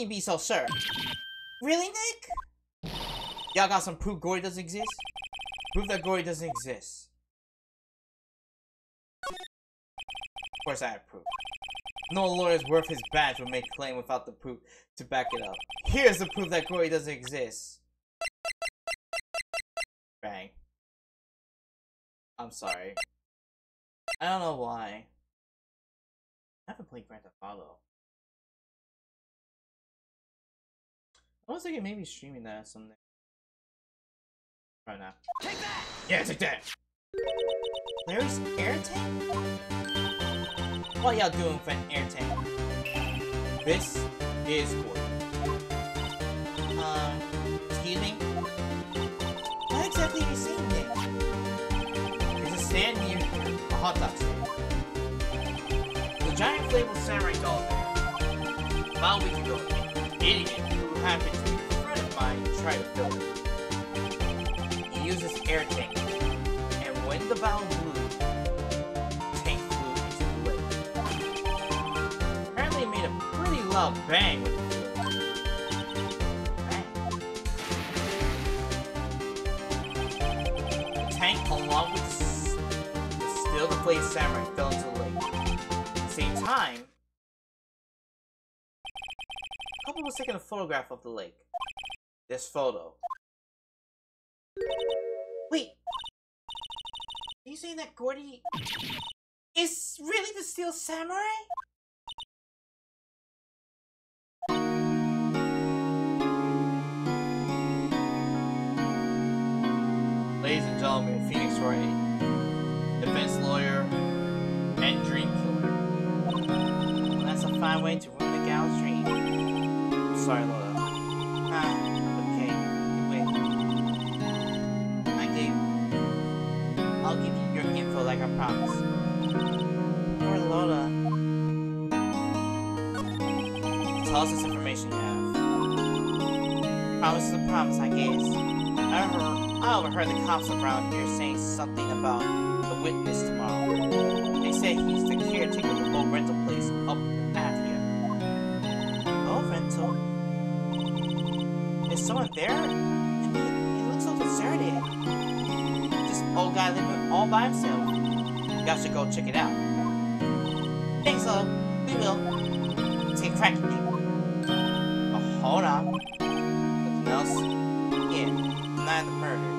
You be so sure? Really, Nick? Y'all got some proof Gourdy doesn't exist? Proof that Gourdy doesn't exist. Of course I have proof. No lawyer's worth his badge would make claim without the proof to back it up. Here's the proof that Gory doesn't exist. Bang. I'm sorry. I don't know why. I haven't played Grand Theft Auto. I was thinking maybe streaming that someday. Right now. Take that! Yeah, take that! There's air tank? What y'all doing for an air tank? This is Gordon. Um, excuse me? What exactly are you saying, Nick? There's a stand near here, a hot dog stand. The giant inflatable samurai doll there. About a week ago, idiot happened to a friend of mine tried to film it. He used this air tank, and when the valve blew, tank flew into the lake. Apparently, it made a pretty loud bang. The tank, along with the s- the still deflated samurai, fell into the lake. At the same time, was taking a photograph of the lake. This photo. Wait. Are you saying that Gourdy is really the Steel Samurai? Ladies and gentlemen, Phoenix Wright, defense lawyer, and dream killer. That's a fine way to sorry, Lotta. Ah, okay. Win. I gave. I'll give you your info like I promised. Poor Lotta. Tell us this information you have. Promise is a promise, I guess. I remember I overheard the cops around here saying something about the witness tomorrow. They say he's the caretaker of the old rental place up someone there? He, he looks so deserted. This old guy living all by himself. Y'all should go check it out. Thanks, love. We will. Let's get cracking, then. Oh, hold on. Nothing else? Yeah, deny the murder.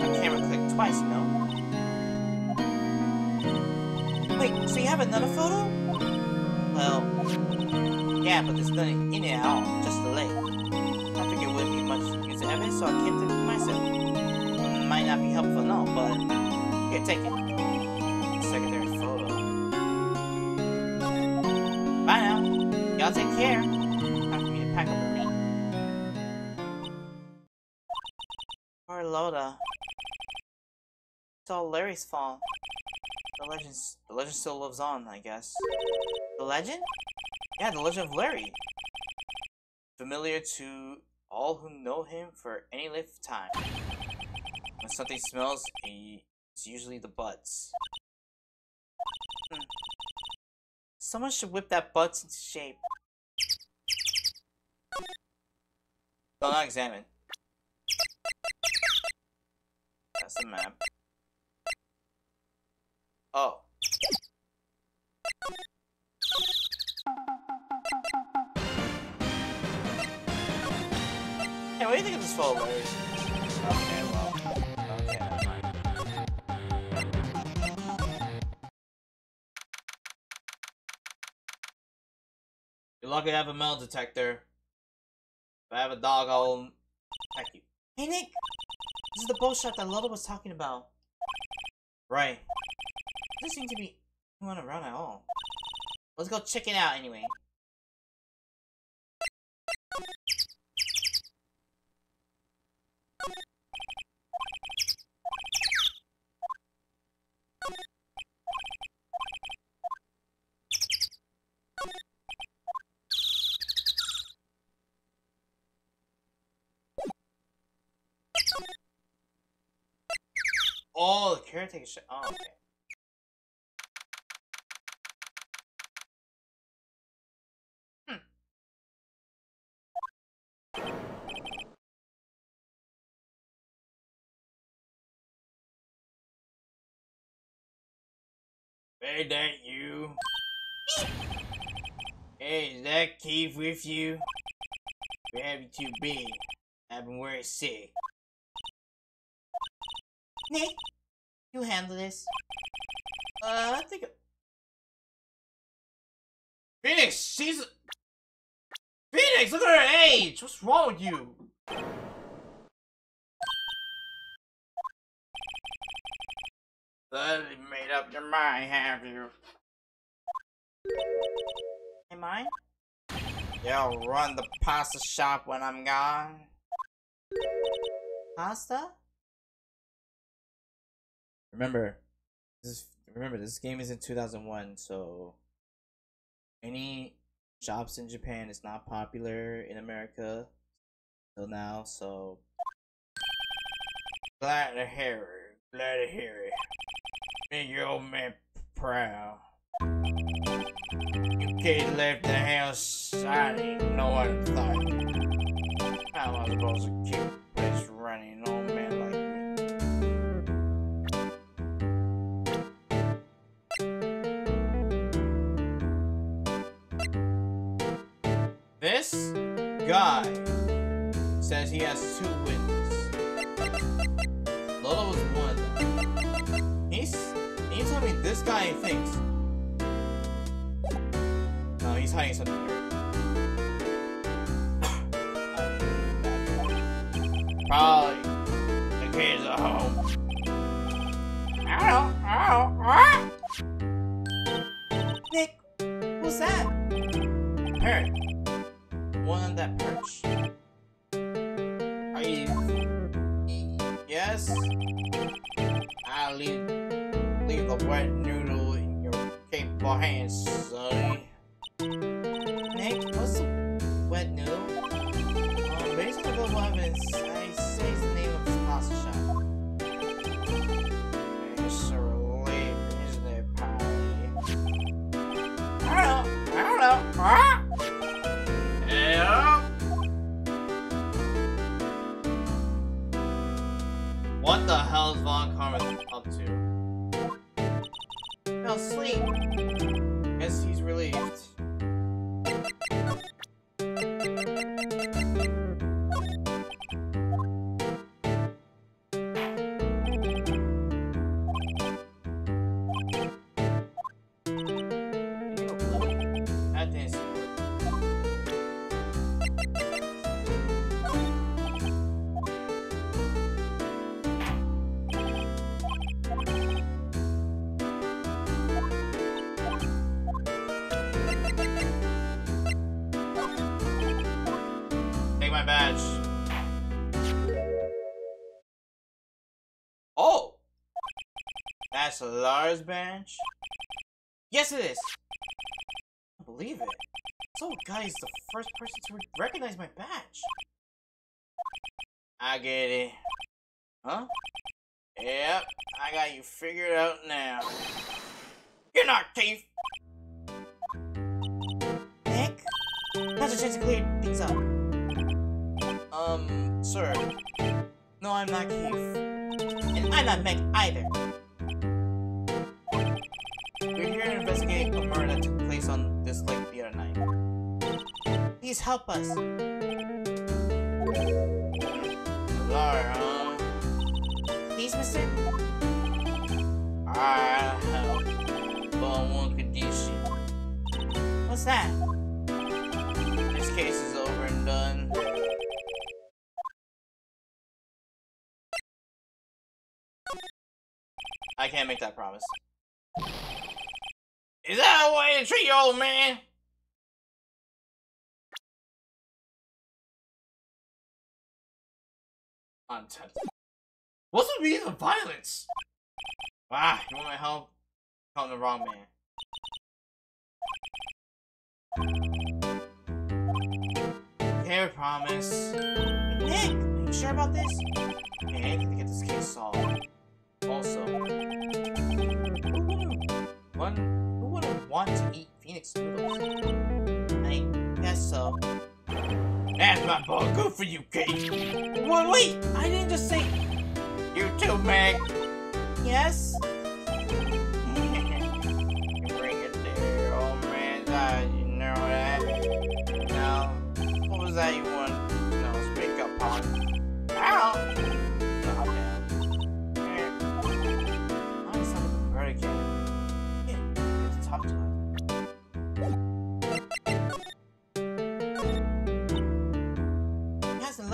My camera clicked twice, you know. Wait, so you have another photo? Well, yeah, but there's nothing in it at all, just so I kept it to myself. Might not be helpful, no, but here, take it. Secondary photo. Bye now. Y'all take care. Time for me to pack up and leave. Poor. It's all Larry's fault. The legend, the legend still lives on, I guess. The legend? Yeah, the legend of Larry. Familiar to all who know him for any length of time. When something smells, it's usually the Butz. Hmm. Someone should whip that Butz into shape. Don't not examine. That's the map. Oh. Hey, what do you think of this photo, Larry? Okay, well. Okay. You're lucky to have a metal detector. If I have a dog, I'll attack you. Hey, Nick! This is the bow shot that Lotta was talking about. Right. Doesn't seem to be anyone around at all. Let's go check it out anyway. The caretaker shot. Oh, okay. Hmm. Hey, that you? hey, is that Keith with you? We're having too big. I've been worried sick. You handle this. Uh, I think. Phoenix, she's. Phoenix, look at her age! What's wrong with you? Suddenly made up your mind, have you? Am I? You'll run the pasta shop when I'm gone. Pasta? Remember, this is remember this game is in 2001, so any shops in Japan is not popular in America till now. So glad to hear it. Glad to hear it. Make your old man proud. You kid left the house. I didn't know what I thought. I supposed to keep This guy says he has two wins. Lotta was one of them. He's you tell me this guy thinks? No, he's hiding something here. *coughs* Probably Lars' badge? Yes, it is! I can't believe it. So, guy is the first person to recognize my badge. I get it. Huh? Yep, I got you figured out now. You're not thief! Nick, now's a chance to clear things up. Um, sir. No, I'm not Keith. And I'm not Meg either. Help us. Huh? Please, mister? I'll help. But on one condition. What's that? This case is over and done. I can't make that promise. Is that a way to treat your old man? What's with meaning the violence? Ah, you want my help? Calling the wrong man. I promise. Nick, are you sure about this? Okay, anything to get this case solved. Also, who wouldn't, one, who wouldn't want to eat Phoenix noodles? I guess so. That's my boy. Good for you, Kate. Well, wait! I didn't just say You too, Meg. yes. *laughs* Bring it there, old man's eyes. You know what was that you want? No. Ow!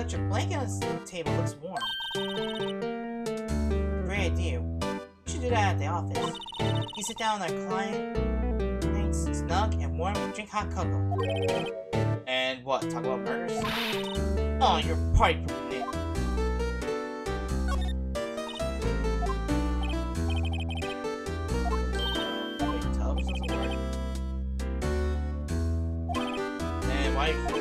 An electric blanket on the table. Looks warm. Great idea. We should do that at the office. You sit down with our client, nice, snug and warm, and drink hot cocoa. And what? Talk about murders? Oh, you're party pooper, Nick. Wait, television doesn't work. And why?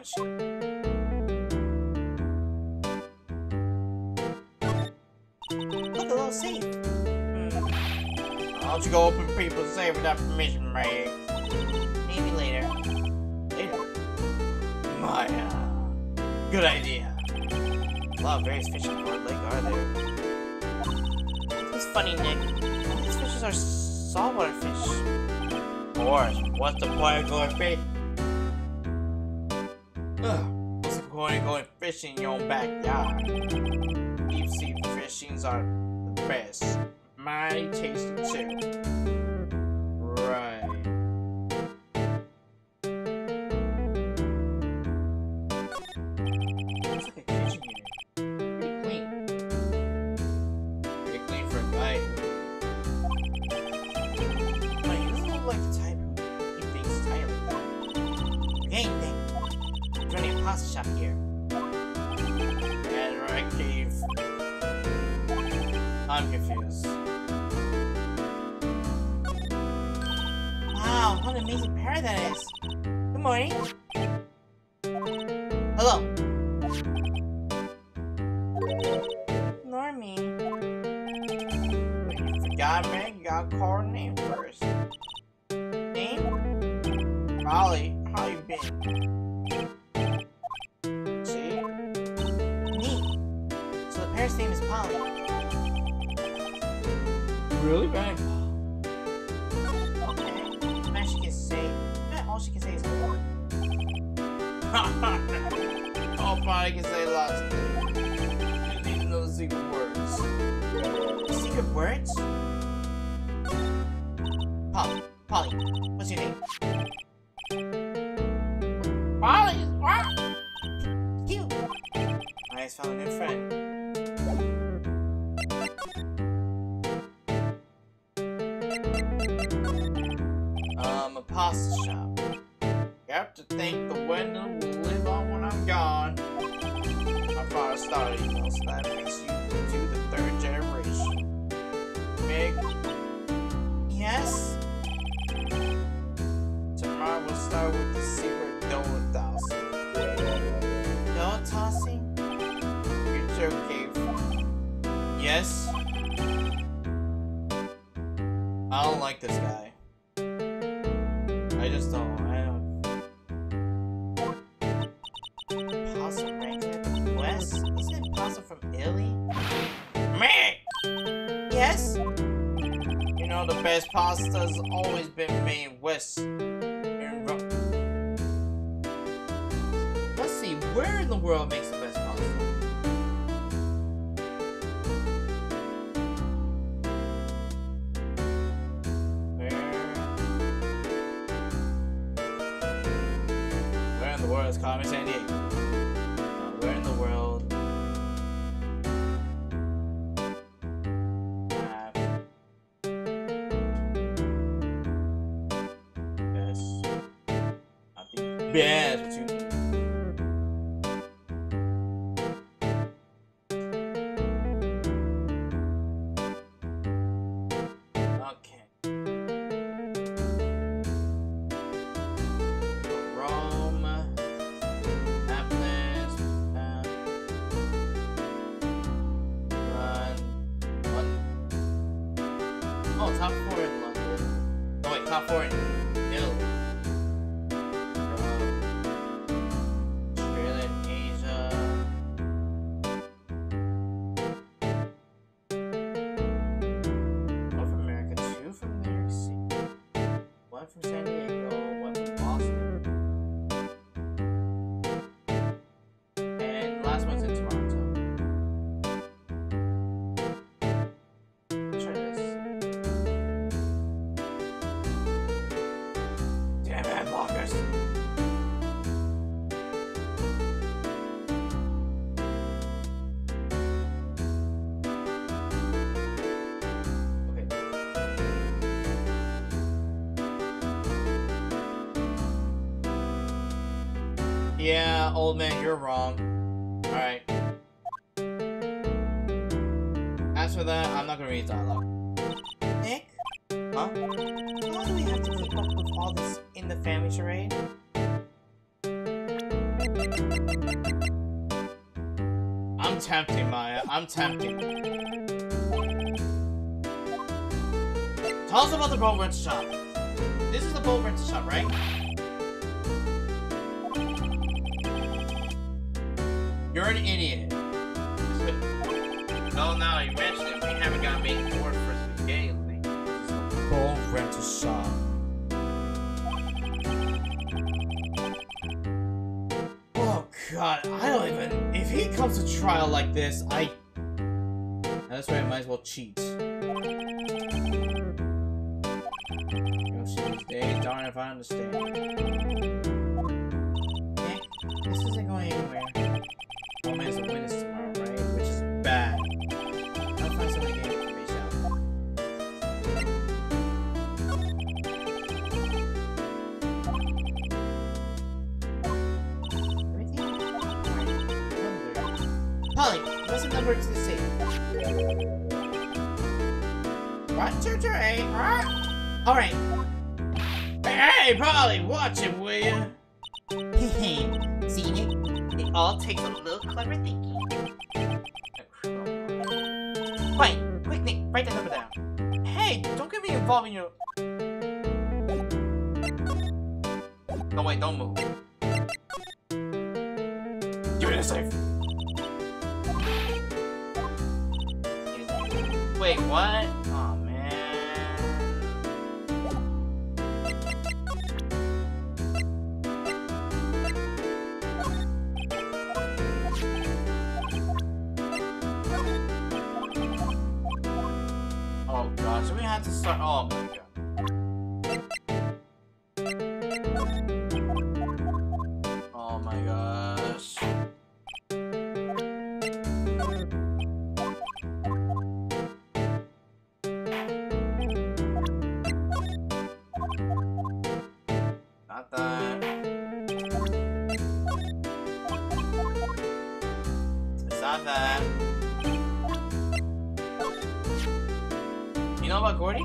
Ask at the gumshoe. Look, a little safe. Hmm. Why don't go open people's safe without permission, Meg? Maybe later. Later. My, uh, good idea. A lot of various fish in Gourd Lake are there. It's funny, Nick. These fishes are saltwater fish. Of course. What's the point of going fish? Of going fishing in your backyard? Deep sea fishings are the best. Mighty tasty too. I'm confused. Wow, what an amazing pair that is. Good morning. Hello. Normie. forgot me. You gotta pasta's always been made Old man, you're wrong. Alright. As for that, I'm not gonna read dialogue. Nick? Huh? How do we have to keep up with all this in the family charade? I'm tempting, Maya. I'm tempting. Tell us about the boat rental shop. This is the boat rental shop, right? An idiot. *laughs* Oh, now you mentioned it. We haven't got main board for spaghetti lately. Boat rental shop. Whoa, god, I don't even. If he comes to trial like this, I. That's why I might as well cheat. Yoshi's Day, darn if I understand. Polly, Know Gourdy?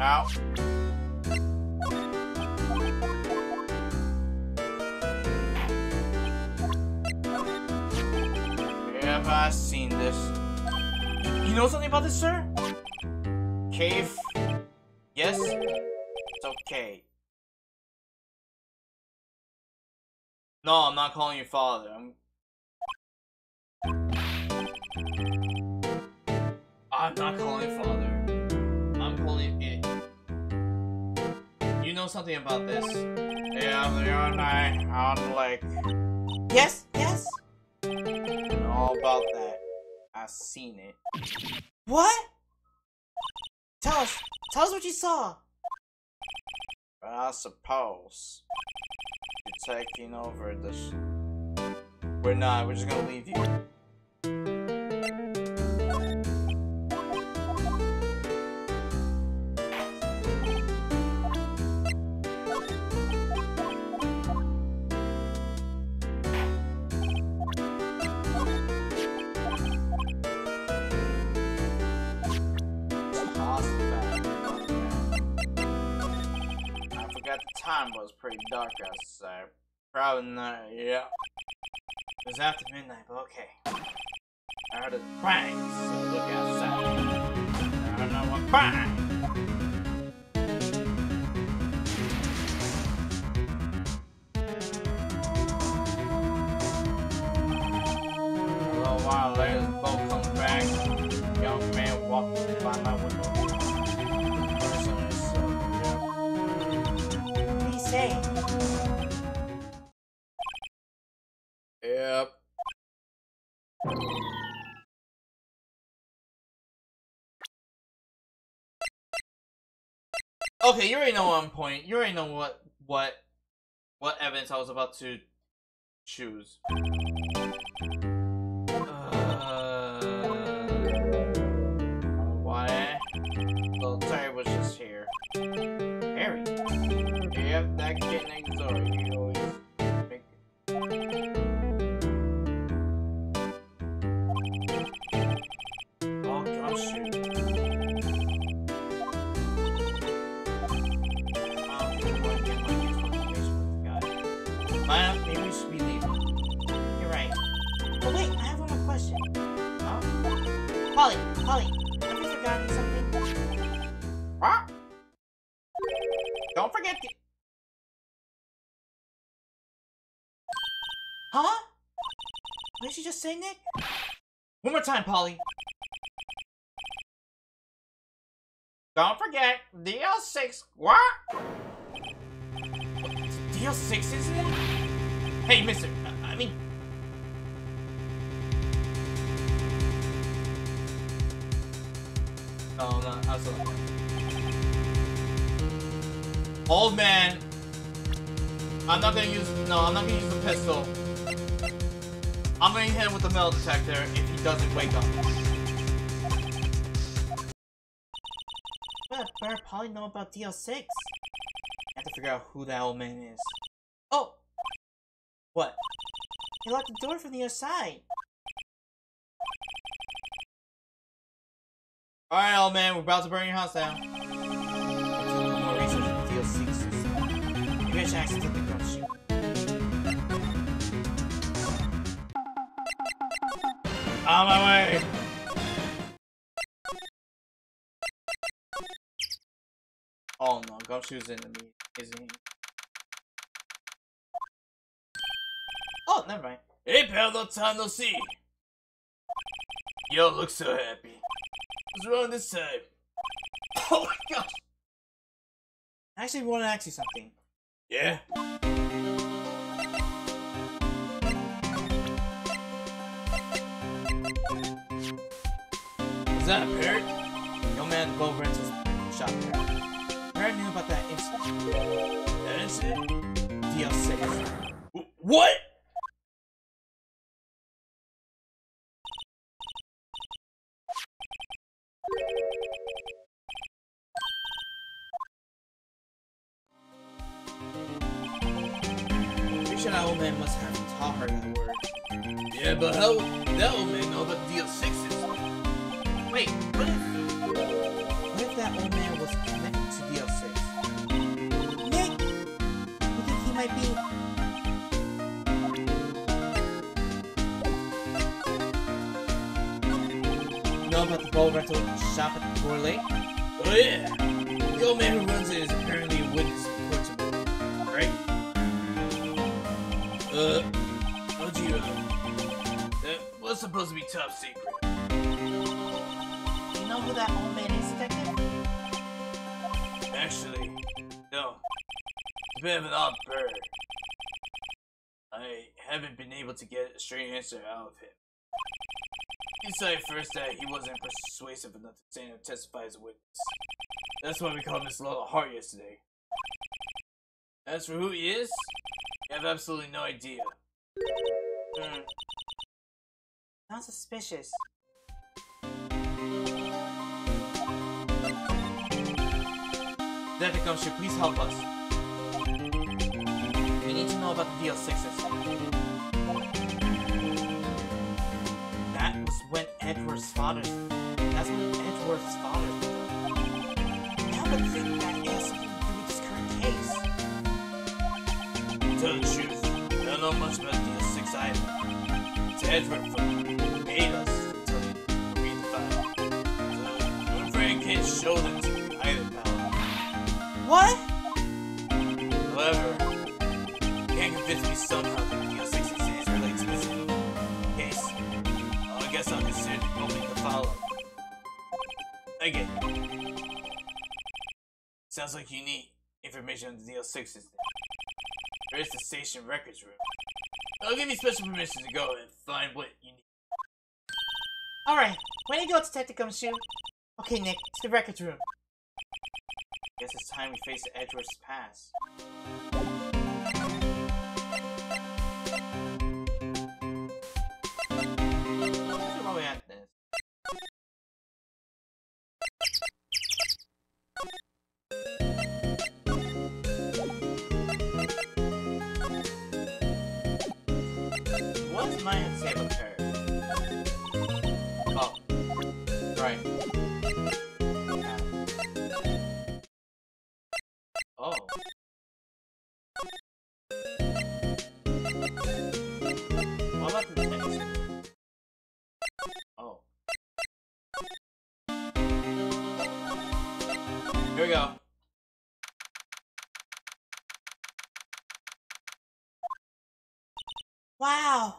Ow. Have I seen this? You know something about this, sir? Cave? Yes? It's okay. No, I'm not calling you father. I'm something about this? Yeah, the other night on the lake. Yes, yes. All about that. I seen it. What? Tell us. Tell us what you saw. I suppose you're taking over this. We're not. We're just gonna leave you. Time was pretty dark outside. Probably not, yeah. It was after midnight, but okay. I heard a bang, so look outside. I don't know what bang! A little while later, the boat comes back. Young man walking by my window. Okay, you already know one point. You already know what what what evidence I was about to choose. Uh, why? Little Terry was just here. Harry. Yep, that kid next door. He Huh? What did she just say, Nick? One more time, Polly. Don't forget, DL6, what? DL6 isn't it? Hey, mister, I, I mean... Oh, no, I was. Old man! I'm not gonna use... No, I'm not gonna use the pistol. I'm gonna hit him with the metal detector if he doesn't wake up. But Bear probably know about DL6. I have to figure out who that old man is. Oh! What? He locked the door from the other side. Alright, old man, we're about to burn your house down. Let's do a little more research on DL6. Maybe I should actually take On my way! Oh no, Gumshoe's in me, isn't he? Oh, never mind. Hey pal, no time no see! Yo, look so happy. What's wrong this time? Oh my gosh! I actually want to ask you something. Yeah? Is that a parrot? Young man the rentals shop there. Parrot knew about that incident. That it? DL6. What? But how that old man know about DL6s? Wait, what if... What if that old man was connected to DL6? Nick! You think he might be... Know about the boat rental shop at the Gourd Lake? Oh yeah! The old man who runs it is apparently a witness in court tomorrow, right? Uh, how'd you, uh, was supposed to be top secret. You know who that old man is, Detective? Actually, no. It's a bit of an odd bird. I haven't been able to get a straight answer out of him. He said first that he wasn't persuasive enough to stand and testify as a witness. That's why we called Miss Lotta Hart yesterday. As for who he is, I have absolutely no idea. Hmm. Sounds suspicious. Gumshoe, please help us. We need to know about the DL6s. That was when Edgeworth's father. That's when Edgeworth's father. Now would think that something to with this current case. Tell the truth, I don't know much about DL6 either. It's Edward from made us to tell you read the file. So, I'm afraid I can't show them to you either, pal. What? However, you can't convince me somehow that DL6 is related to this case. Well, I guess I'll consider opening the file up. Again. Sounds like you need information on the DL6s. then. There is the station records room. I'll give you special permission to go and find what you need. Alright, when you go, Detective Gumshoe? Okay, Nick, to the records room. Guess it's time we face the Edgeworth's past. Wow!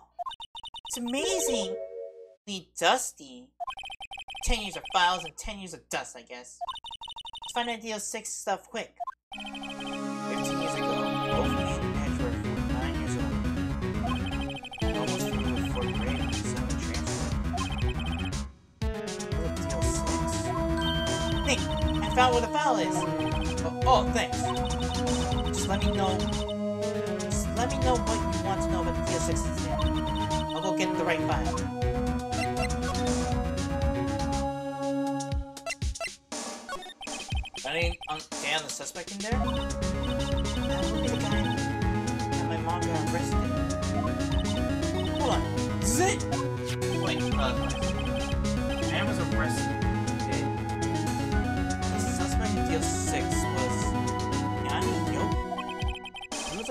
It's amazing! The dusty. Ten years of files and ten years of dust, I guess. Let's find out DL6 stuff quick. 15 years ago, both me and Edgeworth were 9 years old. Almost through the fourth grade when suddenly transferred. Look, DL6. I found where the file is. Oh, oh, thanks. Just let me know. Let me know what you want to know about the DL6 incident. I'll go get the right file. Any um, damn the suspect in there? That would be the guy that my mom got arrested. Hold on. Is it? Wait, uh, man was arrested. The suspect in DL6 was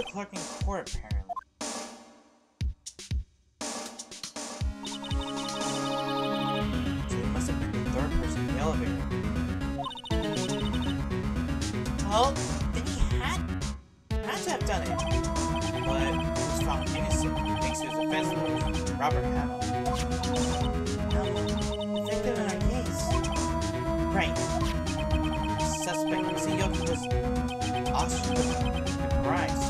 a clerk in court, apparently. So must have been the third person in the elevator. Well, then he had, had to have done it. But he was found innocent thanks to his defense lawyer, Robert Hammond. Um, effective in our case. Right. Suspect Mizuyoki was ostracized deprived,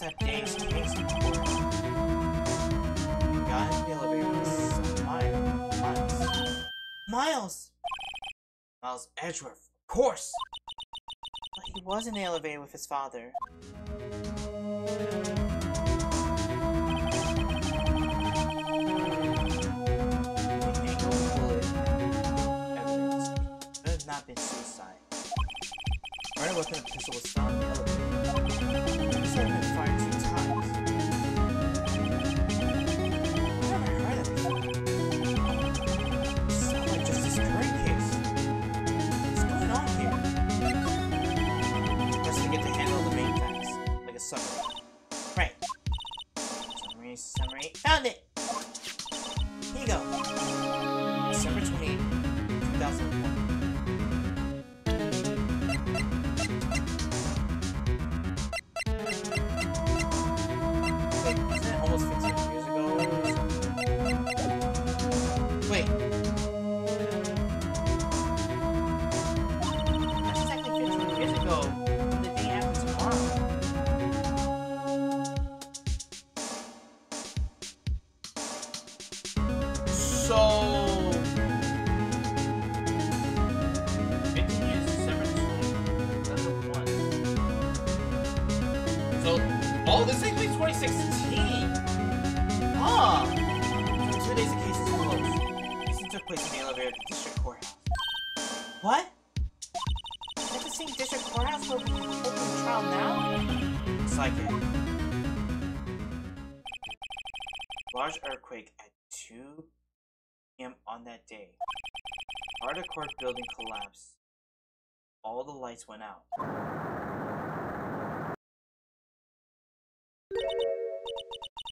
that day's in court. Got the elevator Miles. Miles. Edgeworth, of course! But he was in the elevator with his father. Not been suicide. Right weapon and pistol was found in the elevator. Summary, summary. Found it! On that day. Part of court building collapsed. All the lights went out.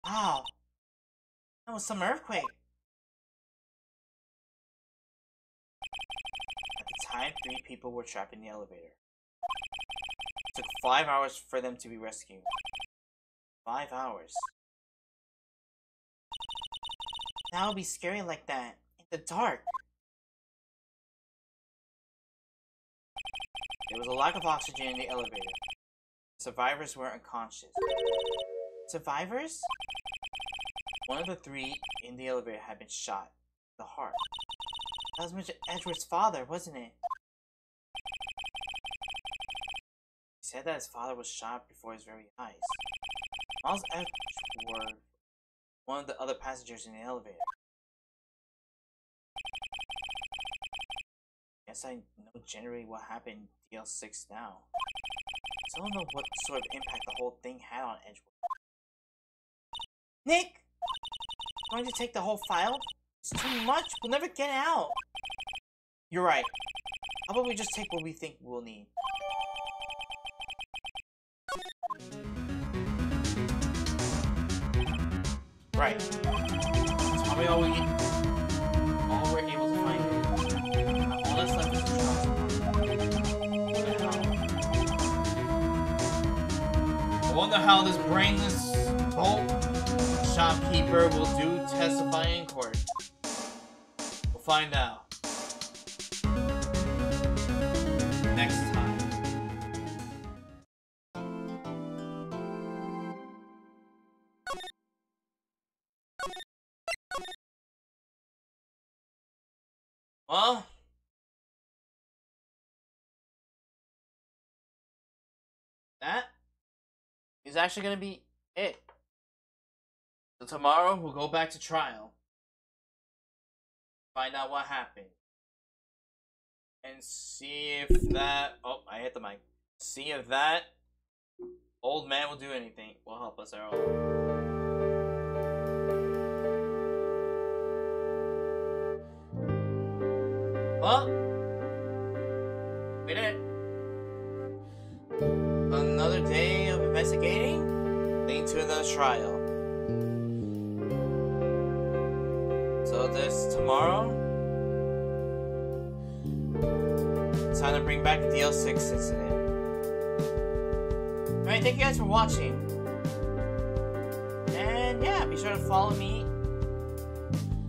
Wow. That was some earthquake. At the time, three people were trapped in the elevator. It took five hours for them to be rescued. Five hours. That would be scary like that. The dark. There was a lack of oxygen in the elevator. Survivors were unconscious. Survivors? One of the three in the elevator had been shot. The heart. That was Mr. Edgeworth's father, wasn't it? He said that his father was shot before his very eyes. Miles Edgeworth, one of the other passengers in the elevator. Guess I know generally what happened in DL6 now. I don't know what sort of impact the whole thing had on Edgeworth. Nick! Going to take the whole file? It's too much. We'll never get out. You're right. How about we just take what we think we'll need? Right. Tommy probably all we all wonder how this brainless bolt shopkeeper will do testifying in court. We'll find out. Is actually going to be it. So tomorrow we'll go back to trial. Find out what happened. And see if that oh I hit the mic. See if that old man will do anything. Will help us out. Well we did it. Investigating, leading to another trial. So this tomorrow, time to bring back the DL6 incident. Alright, thank you guys for watching. And yeah, be sure to follow me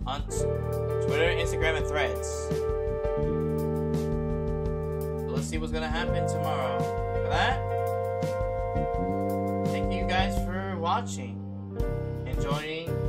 on Twitter, Instagram, and Threads. So let's see what's gonna happen tomorrow. For that, watching and joining